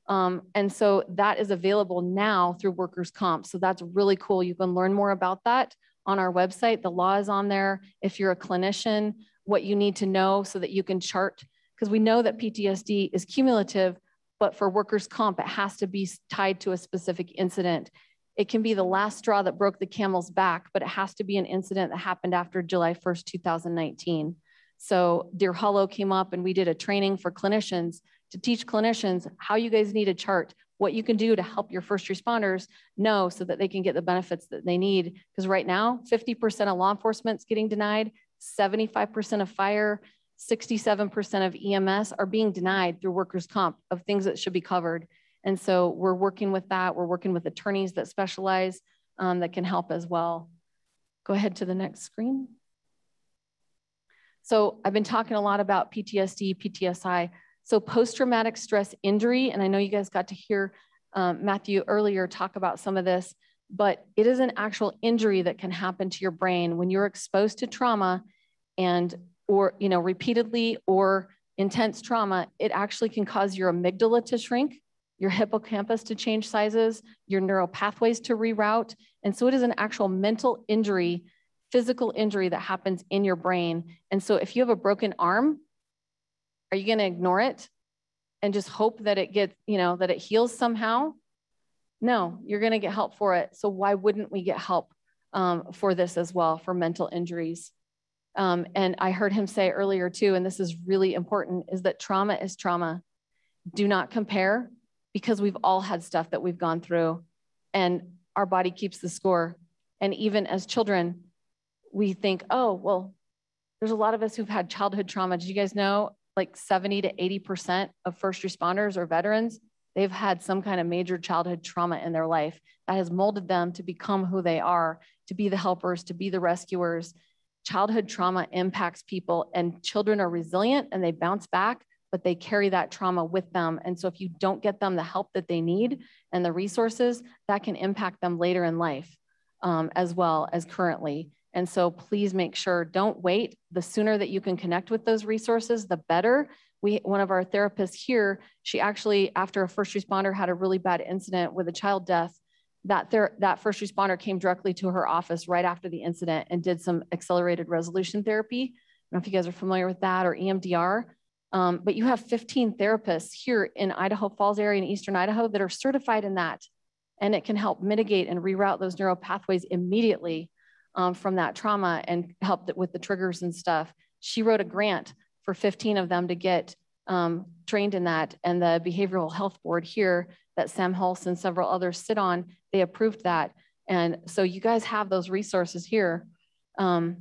Um, and so that is available now through workers' comp. So that's really cool. You can learn more about that on our website. The law is on there. If you're a clinician, what you need to know so that you can chart, because we know that PTSD is cumulative, but for workers' comp, it has to be tied to a specific incident. It can be the last straw that broke the camel's back, but it has to be an incident that happened after July 1st, 2019. So Deer Hollow came up and we did a training for clinicians to teach clinicians how you guys need a chart, what you can do to help your first responders know so that they can get the benefits that they need. Because right now, 50% of law enforcement is getting denied, 75% of fire, 67% of EMS are being denied through workers' comp of things that should be covered. And so we're working with that. We're working with attorneys that specialize um, that can help as well. Go ahead to the next screen. So I've been talking a lot about PTSD, PTSI. So post-traumatic stress injury, and I know you guys got to hear um, Matthew earlier talk about some of this, but it is an actual injury that can happen to your brain when you're exposed to trauma and or you know repeatedly or intense trauma it actually can cause your amygdala to shrink your hippocampus to change sizes your neural pathways to reroute and so it is an actual mental injury physical injury that happens in your brain and so if you have a broken arm are you going to ignore it and just hope that it gets, you know, that it heals somehow? No, you're going to get help for it. So why wouldn't we get help um, for this as well for mental injuries? Um, and I heard him say earlier too, and this is really important, is that trauma is trauma. Do not compare because we've all had stuff that we've gone through and our body keeps the score. And even as children, we think, oh, well, there's a lot of us who've had childhood trauma. Did you guys know like 70 to 80% of first responders or veterans, they've had some kind of major childhood trauma in their life that has molded them to become who they are, to be the helpers, to be the rescuers. Childhood trauma impacts people, and children are resilient and they bounce back, but they carry that trauma with them. And so, if you don't get them the help that they need and the resources, that can impact them later in life um, as well as currently. And so please make sure, don't wait. The sooner that you can connect with those resources, the better. We, one of our therapists here, she actually, after a first responder had a really bad incident with a child death, that, that first responder came directly to her office right after the incident and did some accelerated resolution therapy. I don't know if you guys are familiar with that or EMDR. Um, but you have 15 therapists here in Idaho Falls area in Eastern Idaho that are certified in that. And it can help mitigate and reroute those neural pathways immediately um, from that trauma and helped with the triggers and stuff. She wrote a grant for 15 of them to get um, trained in that. And the Behavioral Health Board here that Sam Hulse and several others sit on, they approved that. And so you guys have those resources here. Um,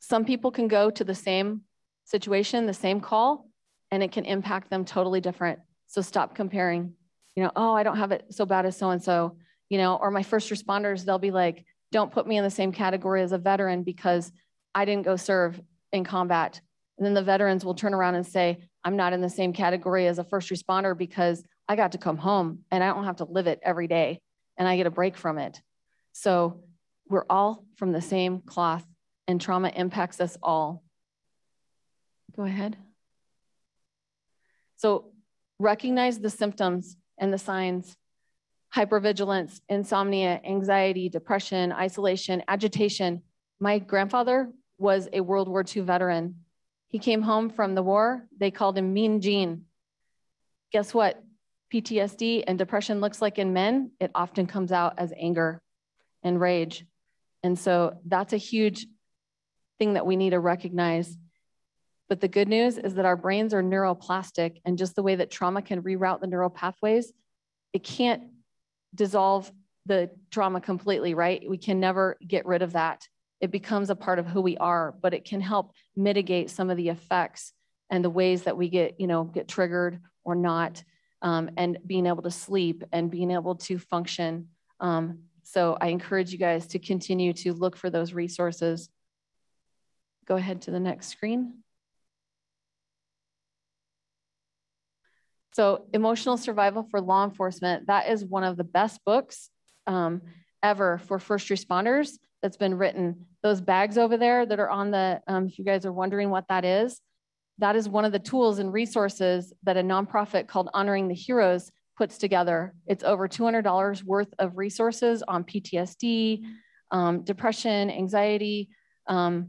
some people can go to the same situation, the same call, and it can impact them totally different. So stop comparing. You know, oh, I don't have it so bad as so and so you know, or my first responders, they'll be like, don't put me in the same category as a veteran because I didn't go serve in combat. And then the veterans will turn around and say, I'm not in the same category as a first responder because I got to come home and I don't have to live it every day and I get a break from it. So we're all from the same cloth and trauma impacts us all. Go ahead. So recognize the symptoms and the signs hypervigilance, insomnia, anxiety, depression, isolation, agitation. My grandfather was a World War II veteran. He came home from the war. They called him Mean Gene. Guess what? PTSD and depression looks like in men, it often comes out as anger and rage. And so that's a huge thing that we need to recognize. But the good news is that our brains are neuroplastic, and just the way that trauma can reroute the neural pathways, it can't dissolve the trauma completely, right? We can never get rid of that. It becomes a part of who we are, but it can help mitigate some of the effects and the ways that we get, you know, get triggered or not, um, and being able to sleep and being able to function. Um, so I encourage you guys to continue to look for those resources. Go ahead to the next screen. So Emotional Survival for Law Enforcement, that is one of the best books um, ever for first responders that's been written. Those bags over there that are on the, um, if you guys are wondering what that is, that is one of the tools and resources that a nonprofit called Honoring the Heroes puts together. It's over $200 worth of resources on PTSD, um, depression, anxiety, um,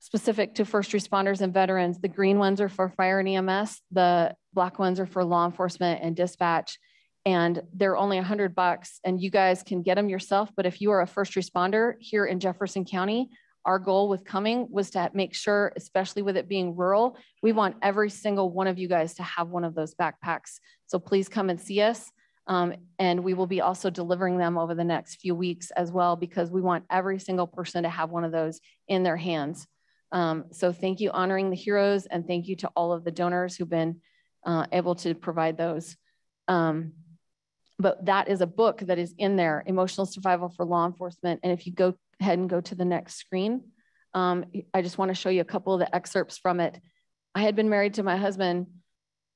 specific to first responders and veterans. The green ones are for fire and EMS. The black ones are for law enforcement and dispatch. And they're only a hundred bucks and you guys can get them yourself. But if you are a first responder here in Jefferson County, our goal with coming was to make sure, especially with it being rural, we want every single one of you guys to have one of those backpacks. So please come and see us. Um, and we will be also delivering them over the next few weeks as well, because we want every single person to have one of those in their hands. Um, so thank you, honoring the heroes, and thank you to all of the donors who've been uh, able to provide those. Um, but that is a book that is in there, Emotional Survival for Law Enforcement. And if you go ahead and go to the next screen, um, I just want to show you a couple of the excerpts from it. I had been married to my husband,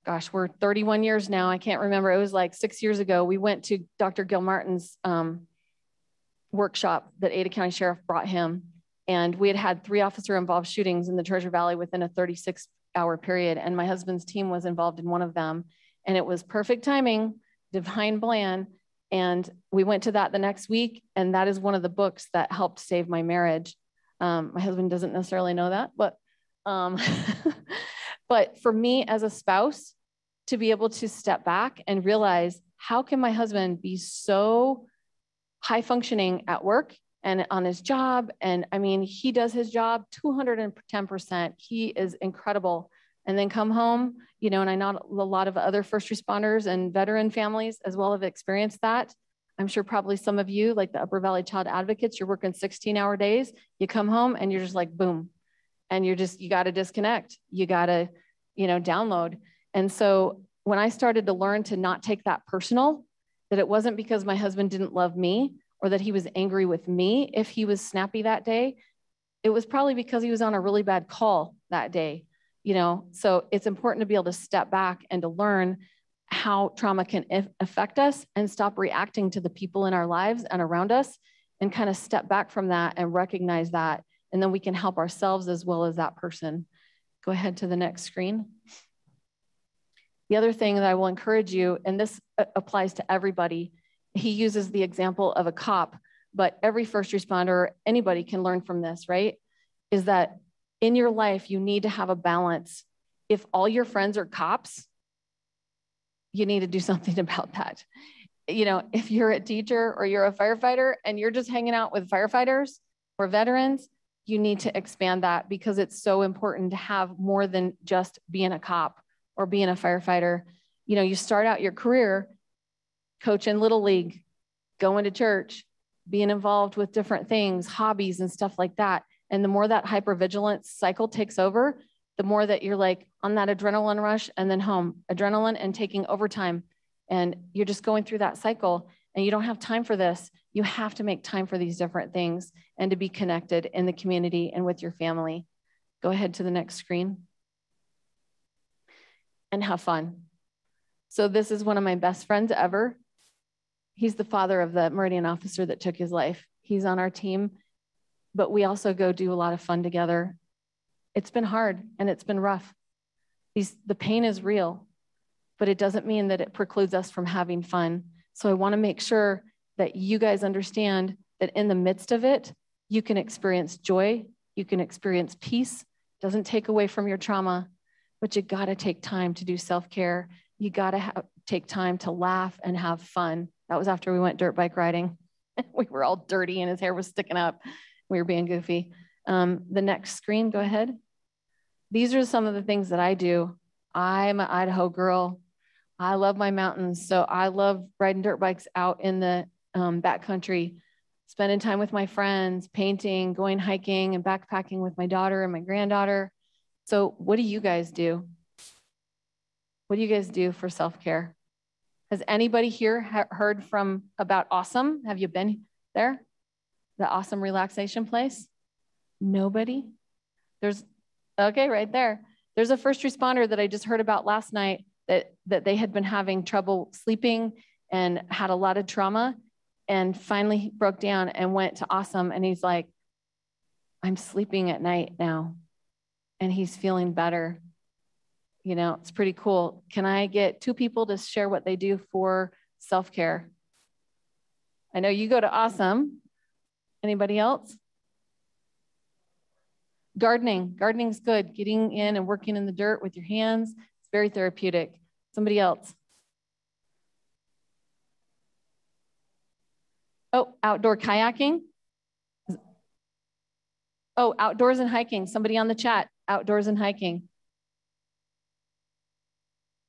gosh, we're 31 years now. I can't remember. It was like six years ago. We went to Dr. Gilmartin's um, workshop that Ada County Sheriff brought him. And we had had three officer involved shootings in the Treasure Valley within a 36 hour period. And my husband's team was involved in one of them. And it was perfect timing, divine plan. And we went to that the next week. And that is one of the books that helped save my marriage. Um, my husband doesn't necessarily know that, but, um, but for me as a spouse, to be able to step back and realize how can my husband be so high functioning at work and on his job. And I mean, he does his job 210%. He is incredible. And then come home, you know, and I know a lot of other first responders and veteran families as well have experienced that. I'm sure probably some of you, like the Upper Valley Child Advocates, you're working 16 hour days. You come home and you're just like, boom. And you're just, you got to disconnect. You got to, you know, download. And so when I started to learn to not take that personal, that it wasn't because my husband didn't love me, or that he was angry with me if he was snappy that day, it was probably because he was on a really bad call that day. You know, so it's important to be able to step back and to learn how trauma can affect us and stop reacting to the people in our lives and around us and kind of step back from that and recognize that. And then we can help ourselves as well as that person. Go ahead to the next screen. The other thing that I will encourage you, and this uh, applies to everybody, he uses the example of a cop, but every first responder, anybody can learn from this, right? Is that in your life, you need to have a balance. If all your friends are cops, you need to do something about that. You know, if you're a teacher or you're a firefighter and you're just hanging out with firefighters or veterans, you need to expand that because it's so important to have more than just being a cop or being a firefighter. You know, you start out your career coaching little league, going to church, being involved with different things, hobbies and stuff like that. And the more that hypervigilance cycle takes over, the more that you're like on that adrenaline rush and then home, adrenaline and taking overtime. And you're just going through that cycle and you don't have time for this. You have to make time for these different things and to be connected in the community and with your family. Go ahead to the next screen and have fun. So, this is one of my best friends ever he's the father of the Meridian officer that took his life. He's on our team, but we also go do a lot of fun together. It's been hard and it's been rough. These, the pain is real. but it doesn't mean that it precludes us from having fun. So I want to make sure that you guys understand that in the midst of it, you can experience joy, you can experience peace. It doesn't take away from your trauma, but you got to take time to do self care. You got to take time to laugh and have fun. That was after we went dirt bike riding. we were all dirty and his hair was sticking up. We were being goofy. Um, the next screen, go ahead. These are some of the things that I do. I'm an Idaho girl. I love my mountains. So I love riding dirt bikes out in the um, backcountry, spending time with my friends, painting, going hiking, and backpacking with my daughter and my granddaughter. So, what do you guys do? What do you guys do for self care? Has anybody here heard from about Awesome? Have you been there? The Awesome Relaxation Place? Nobody? There's, okay, right there. There's a first responder that I just heard about last night that, that they had been having trouble sleeping and had a lot of trauma and finally broke down and went to Awesome. And he's like, I'm sleeping at night now. And he's feeling better. You know, it's pretty cool. Can I get two people to share what they do for self care? I know you go to Awesome. Anybody else? Gardening. Gardening's good. Getting in and working in the dirt with your hands. It's very therapeutic. Somebody else. Oh, outdoor kayaking. Oh, outdoors and hiking. Somebody on the chat, outdoors and hiking.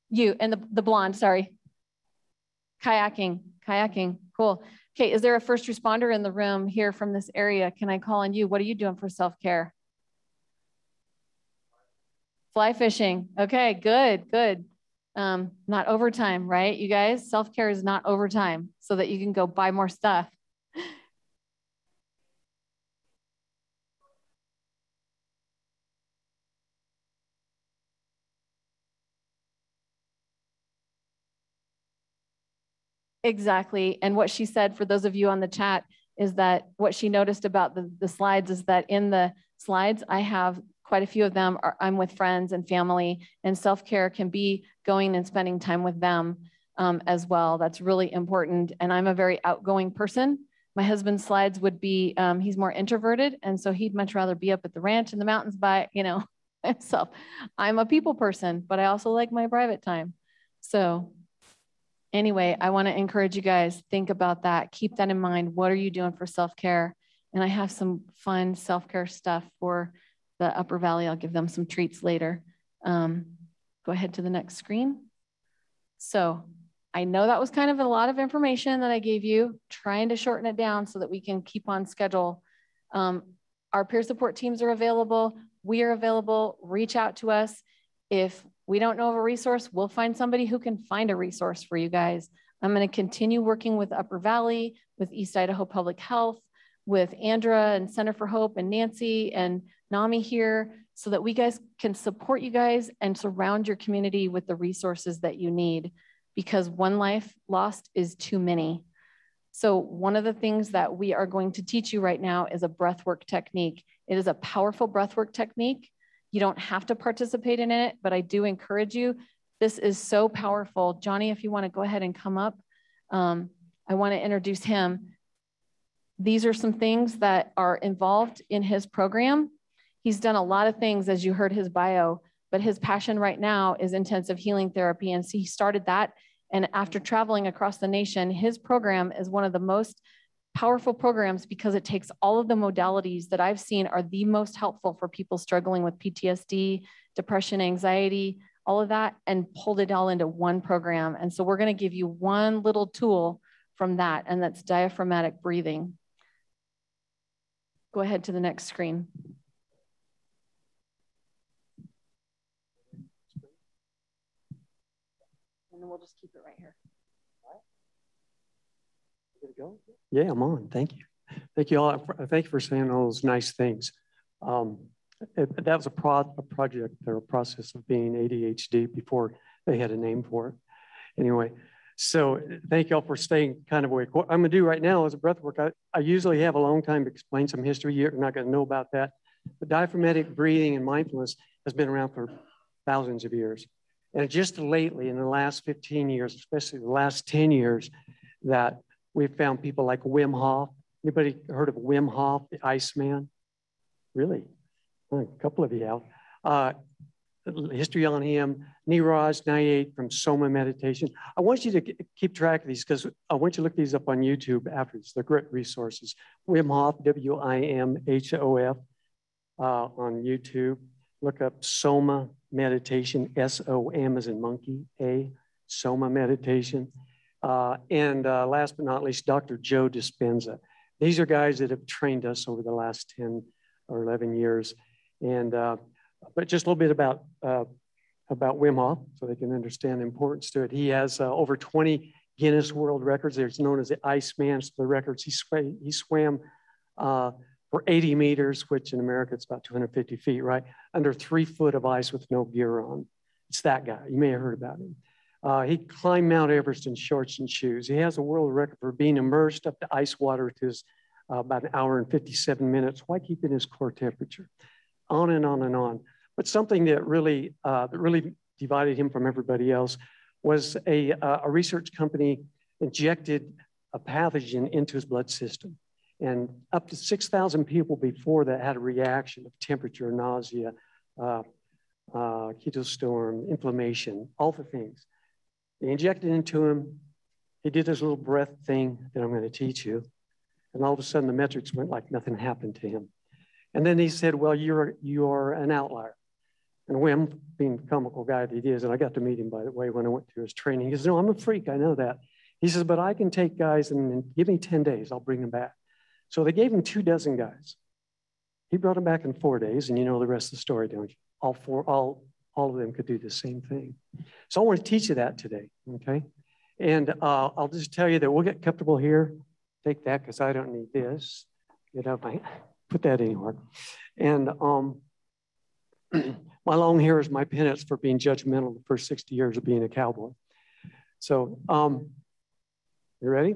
You and the, the blonde, sorry. Kayaking, kayaking, cool. Okay, is there a first responder in the room here from this area? Can I call on you? What are you doing for self-care? Fly fishing. Okay, good, good. Um, not overtime, right? You guys, self-care is not overtime so that you can go buy more stuff. Exactly. And what she said, for those of you on the chat, is that what she noticed about the, the slides is that in the slides, I have quite a few of them are, I'm with friends and family, and self care can be going and spending time with them um, as well. That's really important. And I'm a very outgoing person. My husband's slides would be um, he's more introverted, and so he'd much rather be up at the ranch in the mountains by you know himself. I'm a people person, but I also like my private time. So anyway, I want to encourage you guys think about that. Keep that in mind. What are you doing for self care? And I have some fun self care stuff for the Upper Valley. I'll give them some treats later. Um, go ahead to the next screen. So I know that was kind of a lot of information that I gave you, trying to shorten it down so that we can keep on schedule. Um, our peer support teams are available. We are available. Reach out to us. If we don't know of a resource, we'll find somebody who can find a resource for you guys. I'm going to continue working with Upper Valley, with East Idaho Public Health, with Andra and Center for Hope and Nancy and NAMI here so that we guys can support you guys and surround your community with the resources that you need because one life lost is too many. So one of the things that we are going to teach you right now is a breathwork technique. It is a powerful breathwork technique. You don't have to participate in it, but I do encourage you. This is so powerful. Johnny, if you want to go ahead and come up, um, I want to introduce him. These are some things that are involved in his program. He's done a lot of things, as you heard his bio, but his passion right now is intensive healing therapy. And so he started that. And after traveling across the nation, his program is one of the most powerful programs because it takes all of the modalities that I've seen are the most helpful for people struggling with PTSD, depression, anxiety, all of that, and pulled it all into one program. And so we're going to give you one little tool from that, and that's diaphragmatic breathing. Go ahead to the next screen. And then we'll just keep it right here go? Yeah, I'm on. Thank you. Thank you all. Thank you for saying all those nice things. Um, it, that was a, pro a project or a process of being ADHD before they had a name for it. Anyway, so thank you all for staying kind of awake. What I'm gonna do right now is a breath work. I, I usually have a long time to explain some history. You're not gonna know about that. But diaphragmatic breathing and mindfulness has been around for thousands of years. And just lately, in the last 15 years, especially the last 10 years, that we've found people like Wim Hof. Anybody heard of Wim Hof, the Iceman? Really? A couple of you have. Uh, history on him, Niraj Naik from Soma Meditation. I want you to keep track of these because I want you to look these up on YouTube afterwards. They're great resources. Wim Hof, W-I-M-H-O-F uh, on YouTube. Look up Soma Meditation, S-O-M as in monkey, A, Soma Meditation. Uh, and uh, last but not least, Dr. Joe Dispenza. These are guys that have trained us over the last 10 or 11 years. And, uh, but just a little bit about, uh, about Wim Hof so they can understand the importance to it. He has uh, over 20 Guinness World Records. There's known as the Iceman. So the records, he, sw he swam for 80 meters, which in America it's about 250 feet, right? Under three foot of ice with no gear on. It's that guy. You may have heard about him. Uh, he climbed Mount Everest in shorts and shoes. He has a world record for being immersed up to ice water to his, uh, about an hour and 57 minutes. Why keep in his core temperature? On and on and on. But something that really, uh, that really divided him from everybody else was a, uh, a research company injected a pathogen into his blood system. And up to 6,000 people before that had a reaction of temperature, nausea, uh, uh, inflammation, all the things. They injected into him. He did this little breath thing that I'm going to teach you. And all of a sudden, the metrics went like nothing happened to him. And then he said, Well, you're, you're an outlier. And Wim, being the comical guy that he is, and I got to meet him, by the way, when I went through his training, he says, No, I'm a freak. I know that. He says, But I can take guys and, and give me 10 days, I'll bring them back. So they gave him two dozen guys. He brought them back in four days, and you know the rest of the story, don't you? All four, all, all of them could do the same thing. So I want to teach you that today, okay? And uh, I'll just tell you that we'll get comfortable here. Take that because I don't need this. Get up, my, put that anywhere. And um, my long hair is my penance for being judgmental the first 60 years of being a cowboy. So, um, you ready?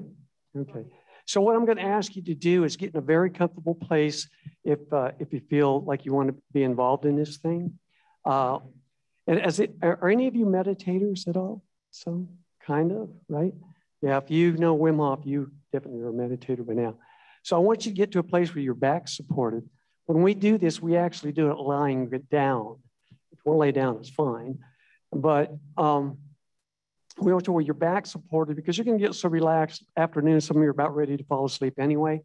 Okay. So what I'm going to ask you to do is get in a very comfortable place if, uh, if you feel like you want to be involved in this thing. Uh, and as it, are, are, any of you meditators at all? So kind of, right? Yeah, if you know Wim Hof, you definitely are a meditator by now. So I want you to get to a place where your back's supported. When we do this, we actually do it lying down. If you want to lay down, it's fine. But um, we want to where your back supported because you're going to get so relaxed afternoon. Some of you are about ready to fall asleep anyway.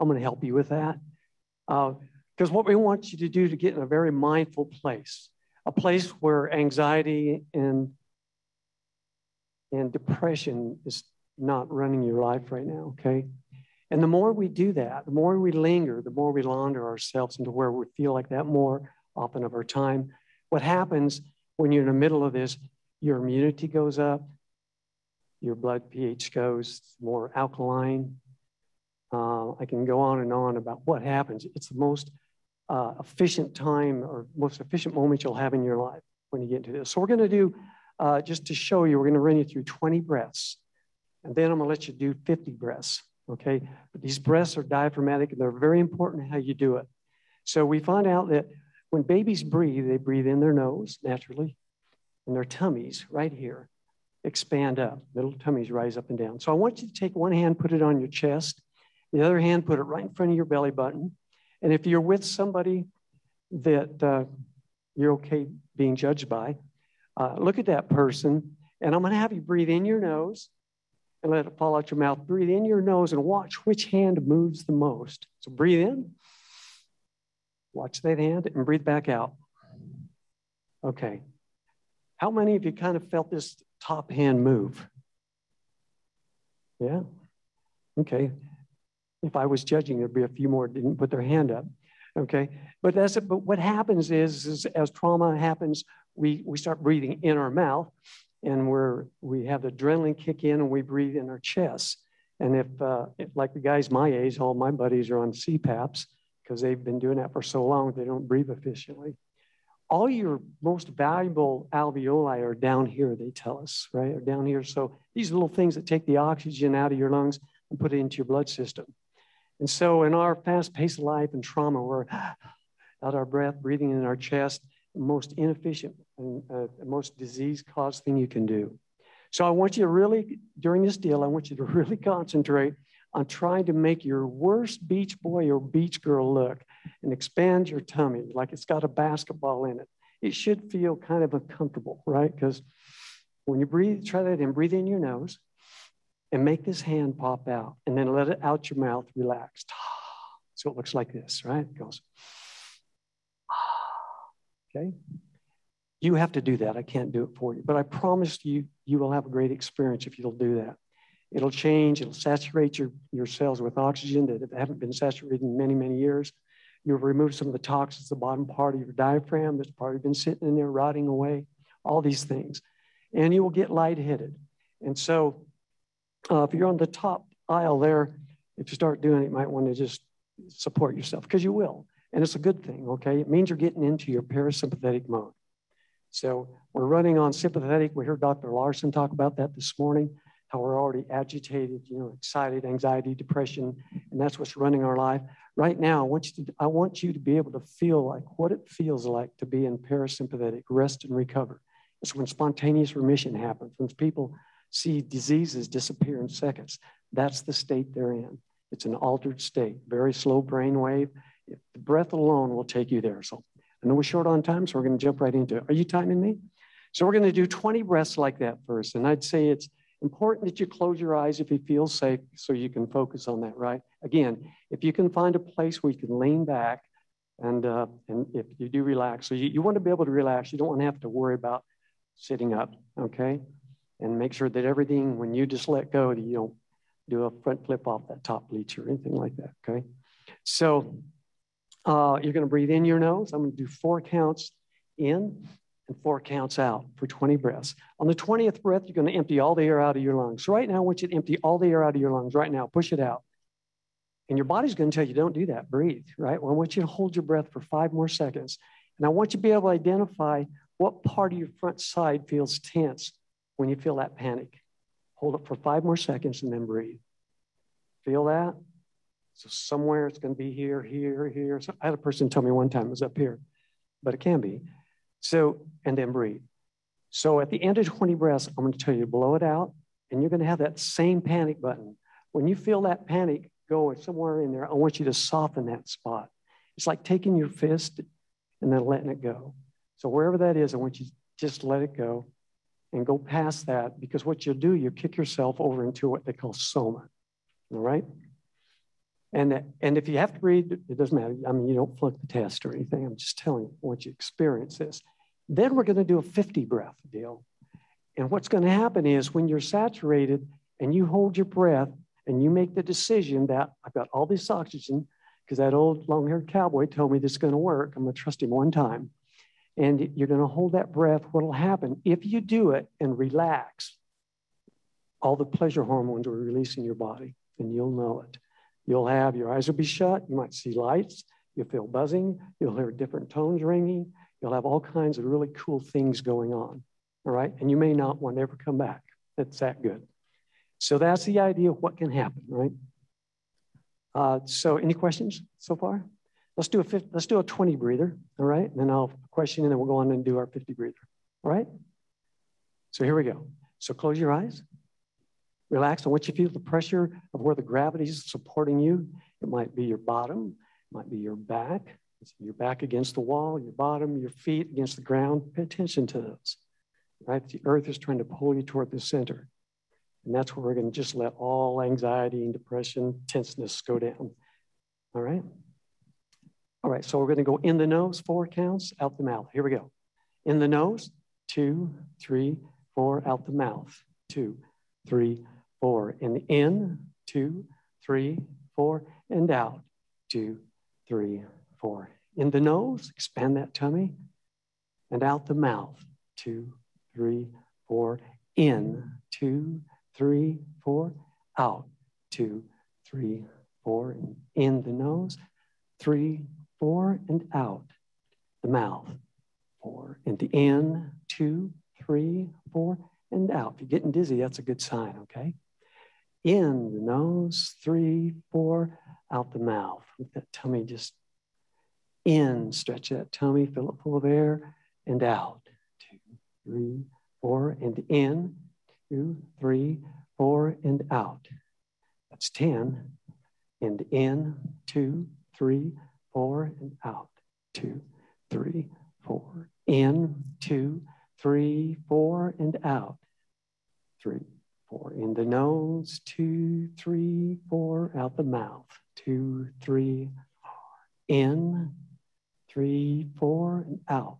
I'm going to help you with that. Because uh, what we want you to do to get in a very mindful place, a place where anxiety and and depression is not running your life right now, okay? And the more we do that, the more we linger, the more we launder ourselves into where we feel like that more often of our time. What happens when you're in the middle of this your immunity goes up, your blood pH goes more alkaline. Uh, I can go on and on about what happens. It's the most uh, efficient time or most efficient moment you'll have in your life when you get into this. So we're going to do, uh, just to show you, we're going to run you through 20 breaths. And then I'm going to let you do 50 breaths, okay? But these breaths are diaphragmatic and they're very important how you do it. So we find out that when babies breathe, they breathe in their nose naturally and their tummies right here expand up. Little tummies rise up and down. So I want you to take one hand, put it on your chest, the other hand, put it right in front of your belly button. And if you're with somebody that uh, you're okay being judged by, uh, look at that person, and I'm going to have you breathe in your nose and let it fall out your mouth. Breathe in your nose and watch which hand moves the most. So breathe in, watch that hand, and breathe back out. Okay, how many of you kind of felt this top hand move? Yeah? Okay. If I was judging, there'd be a few more didn't put their hand up. Okay. But that's it. But what happens is, is as trauma happens, we, we start breathing in our mouth and we're, we have the adrenaline kick in and we breathe in our chest. And if, uh, if like the guys my age, all my buddies are on CPAPs because they've been doing that for so long, they don't breathe efficiently all your most valuable alveoli are down here, they tell us, right? Are down here. So these little things that take the oxygen out of your lungs and put it into your blood system. And so in our fast paced life and trauma, we're out our breath, breathing in our chest. most inefficient and uh, most disease caused thing you can do. So I want you to really, during this deal, I want you to really concentrate on trying to make your worst beach boy or beach girl look and expand your tummy like it's got a basketball in it. It should feel kind of uncomfortable, right? Because when you breathe, try that and breathe in your nose and make this hand pop out and then let it out your mouth relaxed. So it looks like this, right? It goes. Okay. You have to do that. I can't do it for you, but I promise you, you will have a great experience if you'll do that. It'll change, it'll saturate your, your cells with oxygen that haven't been saturated in many, many years. You'll remove some of the toxins, the bottom part of your diaphragm that's probably been sitting in there rotting away, all these things. And you will get lightheaded. And so uh, if you're on the top aisle there, if you start doing it, you might want to just support yourself because you will. And it's a good thing, okay? It means you're getting into your parasympathetic mode. So we're running on sympathetic. We heard Dr. Larson talk about that this morning, how we're already agitated, you know, excited, anxiety, depression, and that's what's running our life. Right now, I want you to, I want you to be able to feel like what it feels like to be in parasympathetic, rest and recover. It's when spontaneous remission happens, when people see diseases disappear in seconds. That's the state they're in. It's an altered state, very slow brain wave. The breath alone will take you there. So I know we're short on time, so we're going to jump right into it. Are you timing me? So we're going to do 20 breaths like that first. And I'd say it's important that you close your eyes if you feel safe so you can focus on that, right? Again, if you can find a place where you can lean back and, uh, and if you do relax, so you, you want to be able to relax. You don't want to have to worry about sitting up, okay? And make sure that everything, when you just let go, that you don't do a front flip off that top bleach or anything like that, okay? So uh, you're going to breathe in your nose. I'm going to do four counts in and four counts out for 20 breaths. On the 20th breath, you're going to empty all the air out of your lungs. Right now, I want you to empty all the air out of your lungs right now. Push it out. And your body's going to tell you, don't do that. Breathe, right? Well, I want you to hold your breath for five more seconds. And I want you to be able to identify what part of your front side feels tense when you feel that panic. Hold it for five more seconds and then breathe. Feel that? So somewhere it's going to be here, here, here. So I had a person tell me one time it was up here, but it can be. So, and then breathe. So at the end of 20 breaths, I'm going to tell you to blow it out, and you're going to have that same panic button. When you feel that panic go somewhere in there, I want you to soften that spot. It's like taking your fist and then letting it go. So wherever that is, I want you to just let it go and go past that because what you'll do, you kick yourself over into what they call soma. All right? And, and if you have to read, it doesn't matter. I mean, you don't flunk the test or anything. I'm just telling you once you experience this. Then we're going to do a 50 breath deal. And what's going to happen is when you're saturated and you hold your breath and you make the decision that I've got all this oxygen, because that old long haired cowboy told me this is going to work. I'm going to trust him one time. And you're going to hold that breath. What will happen if you do it and relax? All the pleasure hormones will release in your body, and you'll know it. You'll have your eyes will be shut. You might see lights. You'll feel buzzing. You'll hear different tones ringing. You'll have all kinds of really cool things going on. All right. And you may not want to ever come back. It's that good. So that's the idea of what can happen, right? Uh, so any questions so far? Let's do a 50, let's do a 20 breather, all right? And then I'll question and then we'll go on and do our 50 breather. All right? So here we go. So close your eyes. Relax. I want you feel the pressure of where the gravity is supporting you. It might be your bottom, it might be your back. Your back against the wall, your bottom, your feet against the ground. Pay attention to those. Right? The earth is trying to pull you toward the center. And that's where we're going to just let all anxiety and depression, tenseness go down. All right? All right, so we're going to go in the nose, four counts, out the mouth. Here we go. In the nose, two, three, four, out the mouth, two, three, four. And in, two, three, four, and out, two, three, four. In the nose, expand that tummy, and out the mouth, two, three, four. In, two, three, four. Out, two, three, four. In the nose, three, four, and out the mouth, four. And the in, two, three, four, and out. If you're getting dizzy, that's a good sign, okay? In the nose, three, four, out the mouth. Let that tummy just in, stretch that tummy, fill it full of air, and out. Two, three, four, and in. Two, three, four, and out. That's 10. And in, two, three, four, and out. Two, three, four. In, two, three, four, and out. Three, four. In the nose, two, three, four. Out the mouth, two, three, four. In, three, four, and out.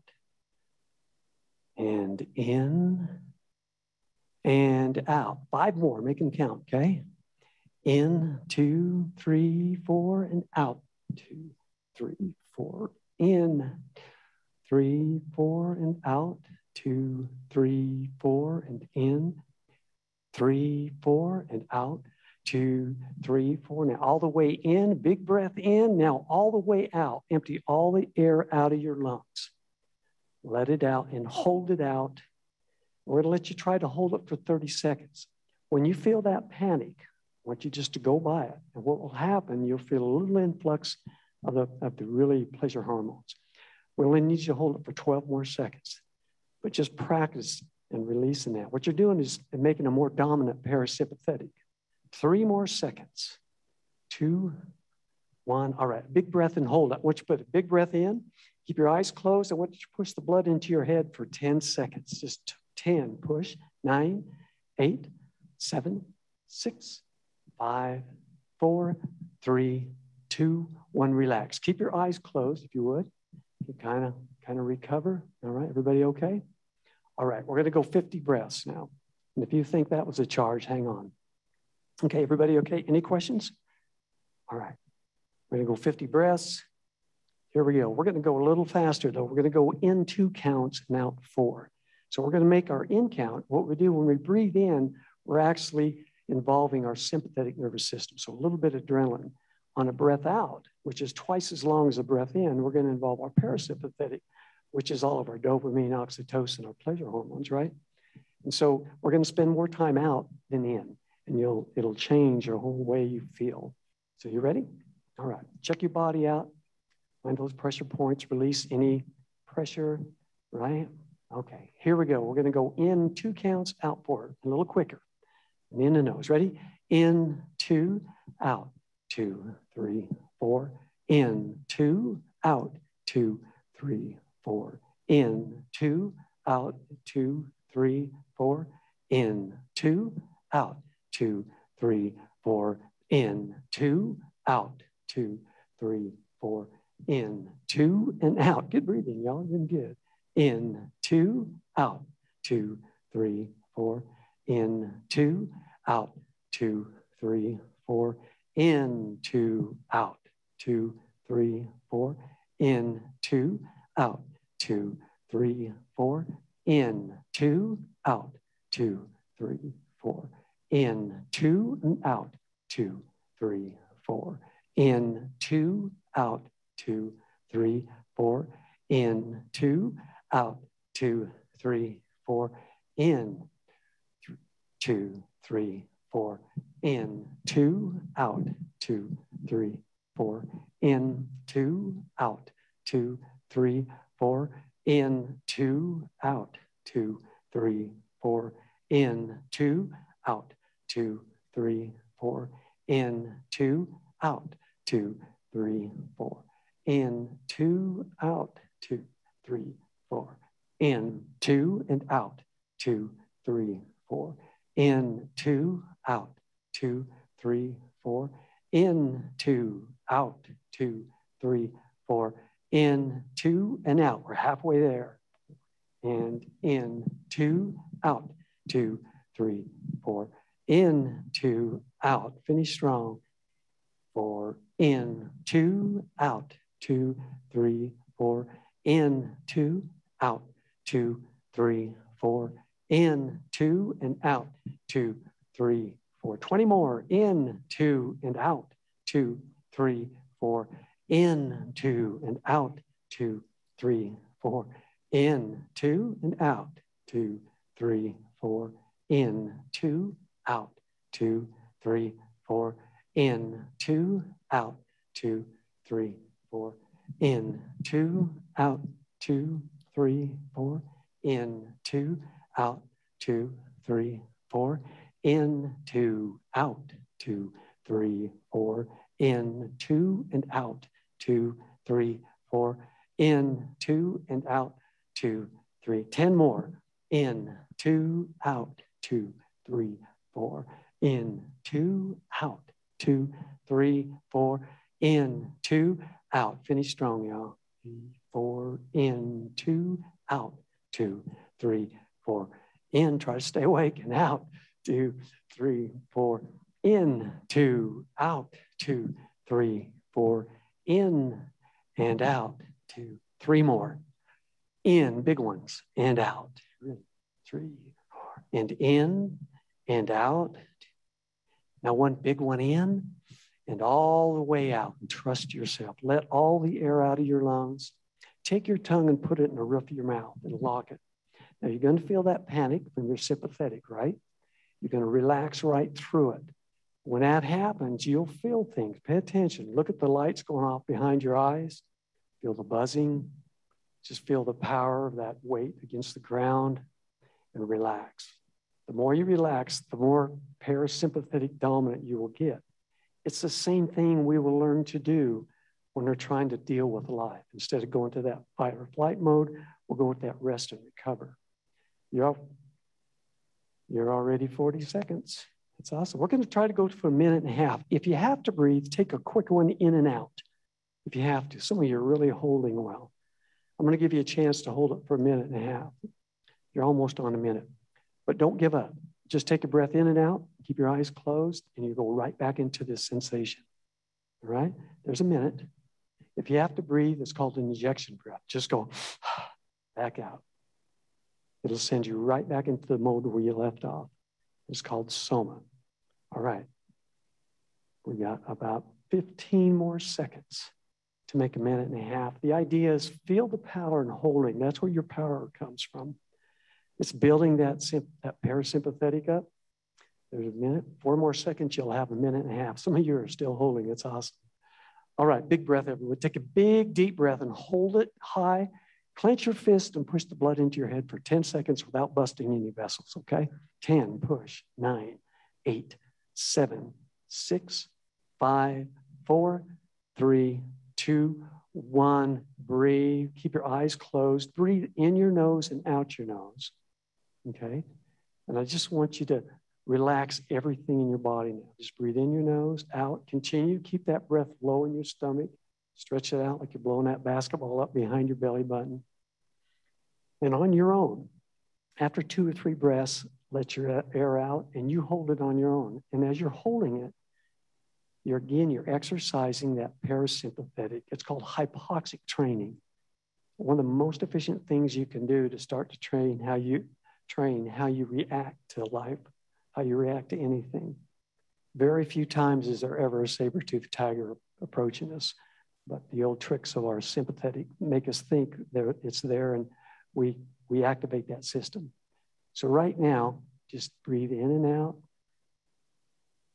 And in, and out. Five more, make them count, okay? In, two, three, four, and out. Two, three, four. In, three, four, and out. Two, three, four, and in. Three, four, and out. Two, three, four. Now all the way in, big breath in. Now all the way out. Empty all the air out of your lungs. Let it out and hold it out. We're to let you try to hold it for 30 seconds. When you feel that panic, I want you just to go by it. And what will happen, you'll feel a little influx of the, of the really pleasure hormones. We'll only need you to hold it for 12 more seconds. But just practice and releasing that. What you're doing is making a more dominant parasympathetic. Three more seconds. Two, one. All right, big breath and hold it. Once you put a big breath in, keep your eyes closed. I want you to push the blood into your head for 10 seconds. Just 10. Push. Nine, eight, seven, six, five, four, three, two, one. Relax. Keep your eyes closed if you would. Kind of kind of recover. All right, everybody okay? All right, we're going to go 50 breaths now. And if you think that was a charge, hang on. Okay, everybody okay? Any questions? All right, we're going to go 50 breaths. Here we go. We're going to go a little faster though. We're going to go in two counts and out four. So we're going to make our in count. What we do when we breathe in, we're actually involving our sympathetic nervous system. So a little bit of adrenaline. On a breath out, which is twice as long as a breath in, we're going to involve our parasympathetic, which is all of our dopamine, oxytocin, our pleasure hormones, right? And so we're going to spend more time out than in, and you'll it'll change your whole way you feel. So you ready? All right. Check your body out. Find those pressure points. Release any pressure, right? Okay. Here we go. We're going to go in two counts, out four, a little quicker. And in the nose. Ready? In, two, out, two, three, four. In, two, out, two, three, four. In, two, out, two, three, four. In, two, out, two, three, four. In, two, out, two, three, four. In, two, and out. Good breathing, y'all. Been good. In, two, out, two, three, four. In, two, out, two, three, four, in, two, out, two, three, four, in, two, out, two, three, four, in, two, out, two, three, four, in, two, and out, two, three, four, in, two, out, two, three, four, in, two, out, two, three, four, in, two, three, four, in, two, out, two, three, four, in, two, out, two, three, four, in, two, out, two, three, four, in, two, out, two, three, four, in, two, out, two, three, four, in, two, out, two, three, four, in, two, and out, two, three, four, in, two, out, two, three, four, in, two, out, two, three, four, in, two, and out. We're halfway there. And in, two, out, two, three, four, in, two, out. Finish strong. Four, in, two, out, two, three, four, in, two, out, two, three, four, in, two, and out, two, three, four. 20 more, in, two, and out, two, three, four, in, two, and out, two, three, four, in, two, and out, two, three, four, in, two, out, two, three, four, in, two, out, two, three, four, in, two, out, two, three, four. In, two, out, two, three, four. In, two, out, two, three, four. In, two, and out, two, three, four. In, two, and out, two, three. Ten more. In, two, out, two, three, four. In, two, out, two, three, four. In, two, out. Finish strong, y'all. Four, in, two, out, two, three, four. In, try to stay awake and out, two, three, four. In, two, out, two, three, four. In and out, two, three more. In, big ones, and out, three, four. And in and out. Now, one big one in and all the way out and trust yourself. Let all the air out of your lungs. Take your tongue and put it in the roof of your mouth and lock it. Now you're going to feel that panic when you're sympathetic, right? You're going to relax right through it. When that happens, you'll feel things. Pay attention. Look at the lights going off behind your eyes. Feel the buzzing. Just feel the power of that weight against the ground and relax. The more you relax, the more parasympathetic dominant you will get. It's the same thing we will learn to do when we're trying to deal with life. Instead of going to that fight or flight mode, we'll go with that rest and recover. You're, you're already 40 seconds. That's awesome. We're going to try to go for a minute and a half. If you have to breathe, take a quick one in and out. If you have to, some of you are really holding well. I'm going to give you a chance to hold it for a minute and a half. You're almost on a minute, but don't give up. Just take a breath in and out, keep your eyes closed, and you go right back into this sensation. All right? There's a minute. If you have to breathe, it's called an ejection breath. Just go back out. It'll send you right back into the mode where you left off. It's called soma. All right. We got about 15 more seconds to make a minute and a half. The idea is feel the power and holding. That's where your power comes from. It's building that, that parasympathetic up. There's a minute, four more seconds, you'll have a minute and a half. Some of you are still holding. It's awesome. All right, big breath, everyone. Take a big, deep breath and hold it high. Clench your fist and push the blood into your head for 10 seconds without busting any vessels, okay? 10, push, nine, eight, seven, six, five, four, three, two, one. Breathe. Keep your eyes closed. Breathe in your nose and out your nose. Okay? And I just want you to relax everything in your body now. Just breathe in your nose, out. Continue. Keep that breath low in your stomach. Stretch it out like you're blowing that basketball up behind your belly button. And on your own, after two or three breaths, let your air out and you hold it on your own. And as you're holding it, you're again, you're exercising that parasympathetic. It's called hypoxic training. One of the most efficient things you can do to start to train how you train how you react to life, how you react to anything. Very few times is there ever a saber-toothed tiger approaching us, but the old tricks of our sympathetic make us think that it's there and we, we activate that system. So right now, just breathe in and out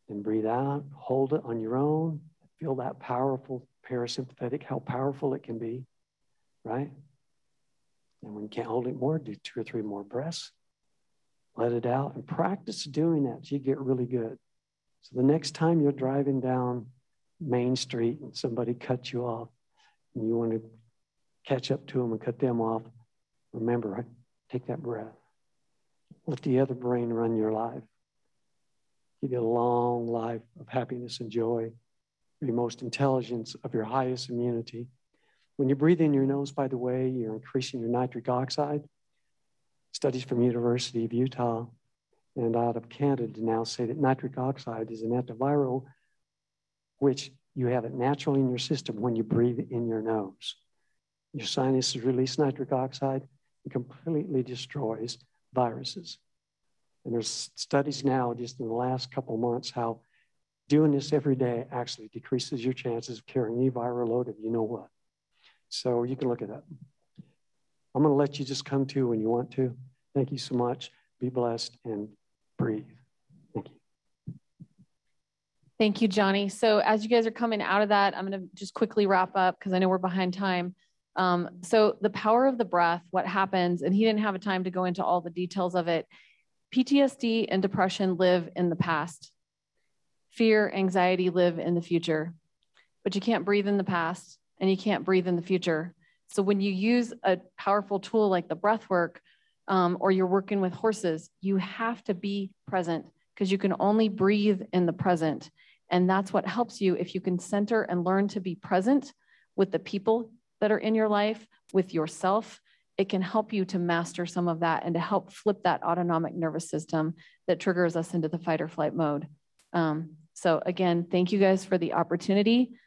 and breathe out. Hold it on your own. Feel that powerful parasympathetic, how powerful it can be, right? And when you can't hold it more, do two or three more breaths let it out, and practice doing that so you get really good. So the next time you're driving down Main Street and somebody cuts you off and you want to catch up to them and cut them off, remember, take that breath. Let the other brain run your life. Give You a long life of happiness and joy, your most intelligence, of your highest immunity. When you breathe in your nose, by the way, you're increasing your nitric oxide Studies from University of Utah and out of Canada now say that nitric oxide is an antiviral, which you have it naturally in your system when you breathe in your nose. Your sinuses release nitric oxide completely destroys viruses. And there's studies now, just in the last couple months, how doing this every day actually decreases your chances of carrying any viral load of you know what. So you can look at that. I'm going to let you just come to when you want to. Thank you so much. Be blessed and breathe. Thank you. Thank you, Johnny. So as you guys are coming out of that, I'm going to just quickly wrap up because I know we're behind time. Um, so the power of the breath, what happens, and he didn't have a time to go into all the details of it. PTSD and depression live in the past. Fear, anxiety live in the future, but you can't breathe in the past and you can't breathe in the future. So when you use a powerful tool like the breath work, um, or you're working with horses, you have to be present because you can only breathe in the present. And that's what helps you if you can center and learn to be present with the people that are in your life, with yourself. It can help you to master some of that and to help flip that autonomic nervous system that triggers us into the fight or flight mode. Um, so, again, thank you guys for the opportunity.